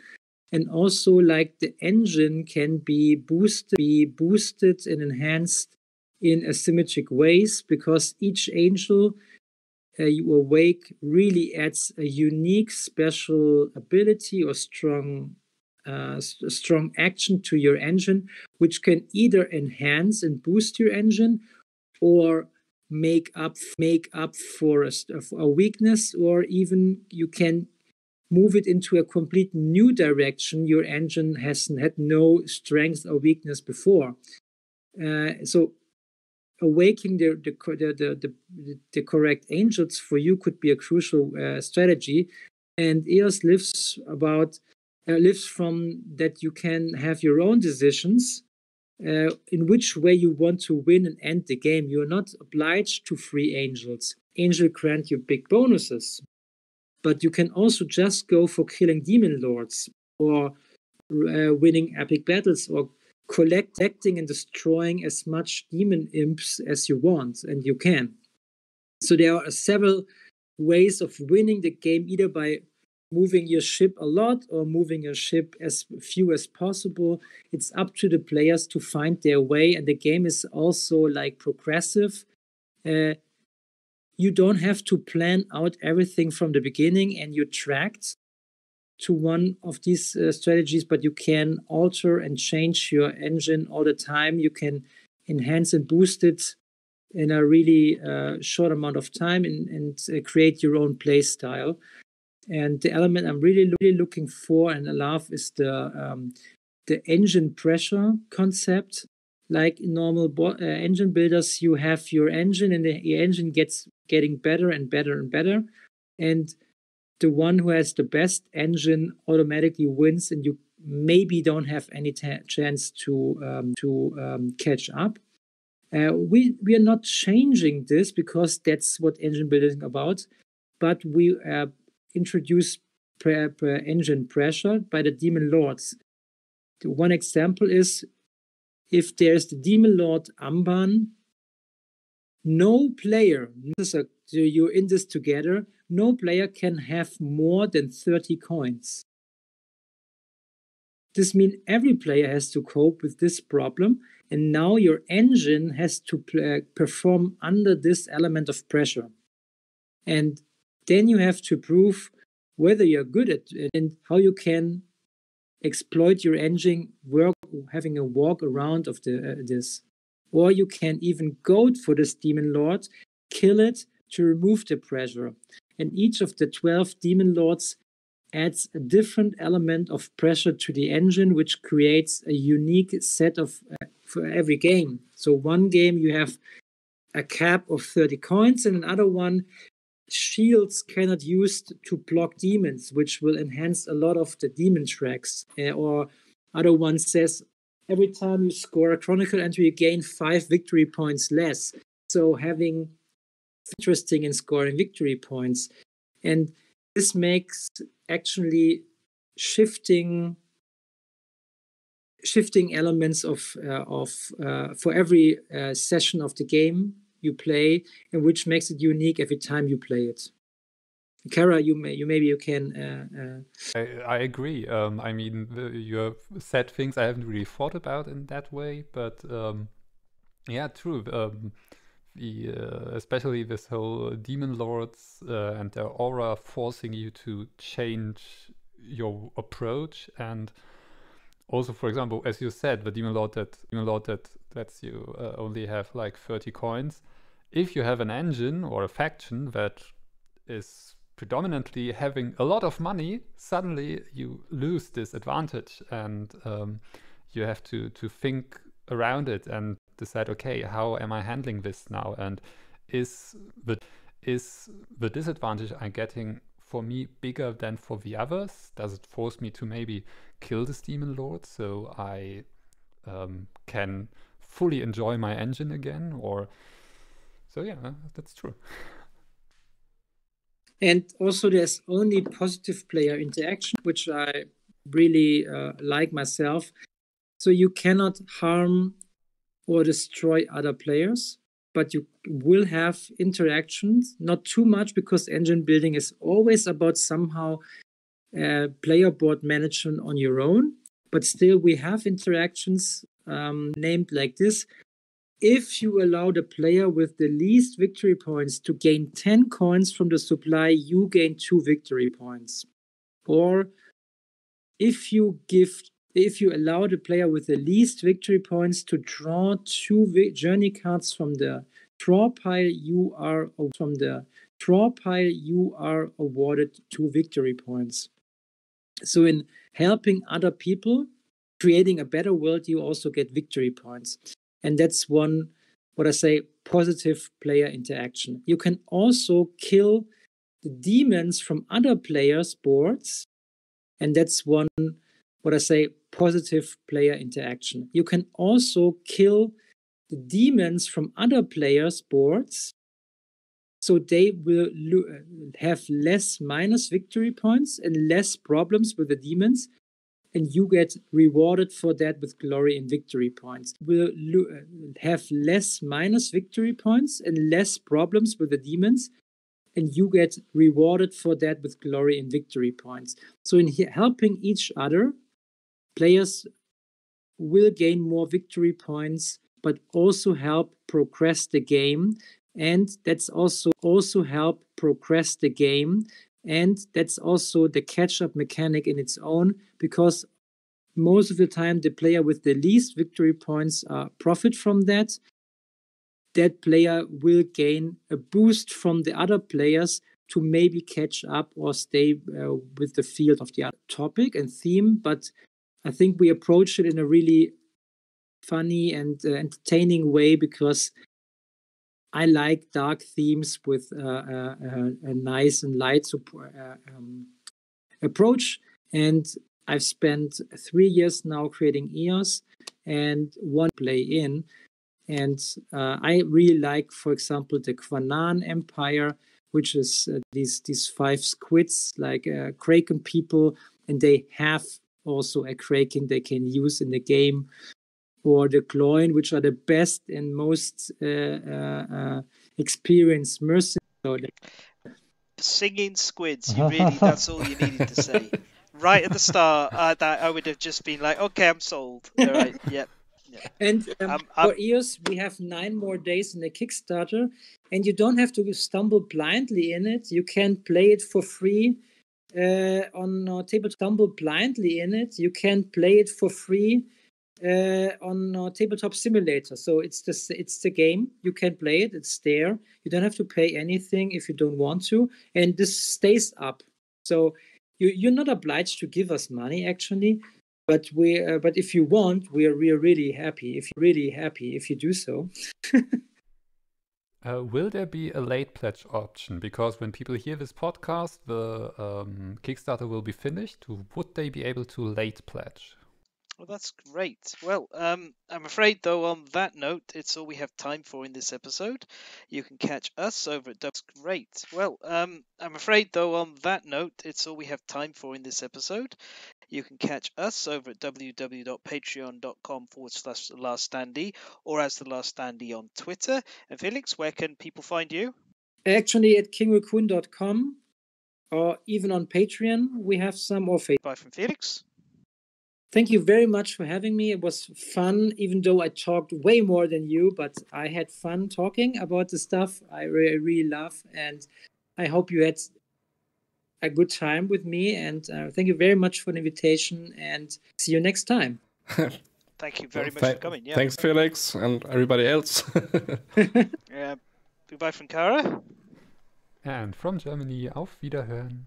S5: and also like the engine can be boosted, be boosted and enhanced in asymmetric ways because each angel uh, you awake really adds a unique special ability or strong uh, strong action to your engine which can either enhance and boost your engine or make up make up for a, a weakness or even you can move it into a complete new direction your engine hasn't had no strength or weakness before. Uh, so awaking the the, the, the, the, correct angels for you could be a crucial uh, strategy. And EOS lives about uh, lives from that you can have your own decisions uh, in which way you want to win and end the game. You are not obliged to free angels. Angel grant you big bonuses, but you can also just go for killing demon lords or uh, winning epic battles or collecting and destroying as much demon imps as you want, and you can. So there are several ways of winning the game, either by moving your ship a lot or moving your ship as few as possible. It's up to the players to find their way, and the game is also like progressive. Uh, you don't have to plan out everything from the beginning, and you're tracked to one of these uh, strategies, but you can alter and change your engine all the time. You can enhance and boost it in a really uh, short amount of time and, and uh, create your own play style. And the element I'm really, really looking for and I love is the um, the engine pressure concept. Like normal bo- uh, engine builders, you have your engine, and the, the engine gets getting better and better and better. And the one who has the best engine automatically wins, and you maybe don't have any t- chance to um, to um, catch up. Uh, we we are not changing this because that's what engine building is about, but we uh, introduce pre- pre- engine pressure by the demon lords. The one example is if there's the demon lord Amban, no player, you're in this together, no player can have more than 30 coins. This means every player has to cope with this problem, and now your engine has to perform under this element of pressure. And then you have to prove whether you're good at it and how you can exploit your engine work having a walk around of the, uh, this or you can even go for this demon lord kill it to remove the pressure and each of the 12 demon lords adds a different element of pressure to the engine, which creates a unique set of uh, for every game. So one game you have a cap of 30 coins, and another one shields cannot used to block demons, which will enhance a lot of the demon tracks. Uh, or other one says every time you score a chronicle entry, you gain five victory points less. So having interesting in scoring victory points, and this makes actually shifting shifting elements of uh, of uh, for every uh, session of the game you play, and which makes it unique every time you play it. Kara, you may you maybe you can. Uh,
S4: uh, I, I agree. Um, I mean, you have said things I haven't really thought about in that way, but um, yeah, true. Um, the uh, especially this whole demon lords uh, and their aura forcing you to change your approach. And also for example as you said the demon lord that demon lord that lets you uh, only have like 30 coins if you have an engine or a faction that is predominantly having a lot of money suddenly you lose this advantage. And um, you have to to think around it and decide okay how am i handling this now? And is the is the disadvantage i'm getting for me bigger than for the others? Does it force me to maybe kill this demon lord so i um, can fully enjoy my engine again? Or so yeah that's true.
S5: And also there's only positive player interaction which i really uh, like myself. So you cannot harm or destroy other players but you will have interactions not too much because engine building is always about somehow uh, player board management on your own. But still we have interactions um, named like this. If you allow the player with the least victory points to gain 10 coins from the supply you gain 2 victory points. Or if you give if you allow the player with the least victory points to draw two journey cards from the draw pile, you are from the draw pile you are awarded two victory points. So in helping other people, creating a better world, you also get victory points, and that's one what I say positive player interaction. You can also kill the demons from other players' boards, and that's one what I say positive player interaction. You can also kill the demons from other players' boards, so they will uh, have less minus victory points and less problems with the demons, and you get rewarded for that with glory and victory points. Will uh, have less minus victory points and less problems with the demons, and you get rewarded for that with glory and victory points. So in helping each other, players will gain more victory points but also help progress the game. And that's also also help progress the game. And that's also the catch up mechanic in its own because most of the time the player with the least victory points uh, profit from that. That player will gain a boost from the other players to maybe catch up or stay uh, with the field of the topic and theme but I think we approached it in a really funny and uh, entertaining way because I like dark themes with uh, uh, uh a nice and light support, uh, um, approach. And I've spent three years now creating EOS and one play in. And uh, I really like, for example, the Quanan Empire, which is these these five squids, like Kraken people, and they have also a Kraken they can use in the game, or the Gloin, which are the best and most uh, uh, uh experienced mercenaries.
S1: Singing squids, you really, that's all you needed to say. Right at the start, uh, that I would have just been like, okay, I'm sold. All right, yep.
S5: And um, um, for EOS, we have nine more days in the Kickstarter, and you don't have to stumble blindly in it. You can play it for free uh, on uh, table stumble blindly in it. You can play it for free uh, on uh, tabletop simulator. So it's the it's the game. You can play it. It's there. You don't have to pay anything if you don't want to, and this stays up. So you you're not obliged to give us money actually, but we uh, but if you want, we are we are really happy. If you're really happy, if you do so.
S4: Uh, will there be a late pledge option? Because when people hear this podcast, the um, Kickstarter will be finished. Would they be able to late pledge?
S1: Well, that's great. Well, um, I'm afraid, though, on that note, it's all we have time for in this episode. You can catch us over at. That's great. Well, um, I'm afraid, though, on that note, it's all we have time for in this episode. You can catch us over at www.patreon.com forward slash the last standee or as the last standee on Twitter. And Felix, where can people find you?
S5: Actually, at kingracoon.com or even on Patreon, we have some or Facebook.
S1: Bye from Felix.
S5: Thank you very much for having me. It was fun, even though I talked way more than you, but I had fun talking about the stuff I really, really love. And I hope you had a good time with me. And uh, thank you very much for the invitation. And see you next time.
S1: Thank you very
S3: Well,
S1: much
S3: tha-
S1: for coming. Yeah.
S3: Thanks, Felix, and everybody else.
S1: Yeah. Goodbye from Kara.
S4: And from Germany, auf Wiederhören.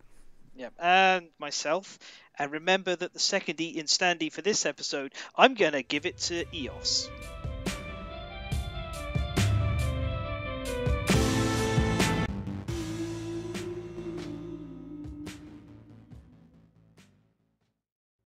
S1: Yeah, and myself. And remember that the second E in standee for this episode, I'm going to give it to EOS.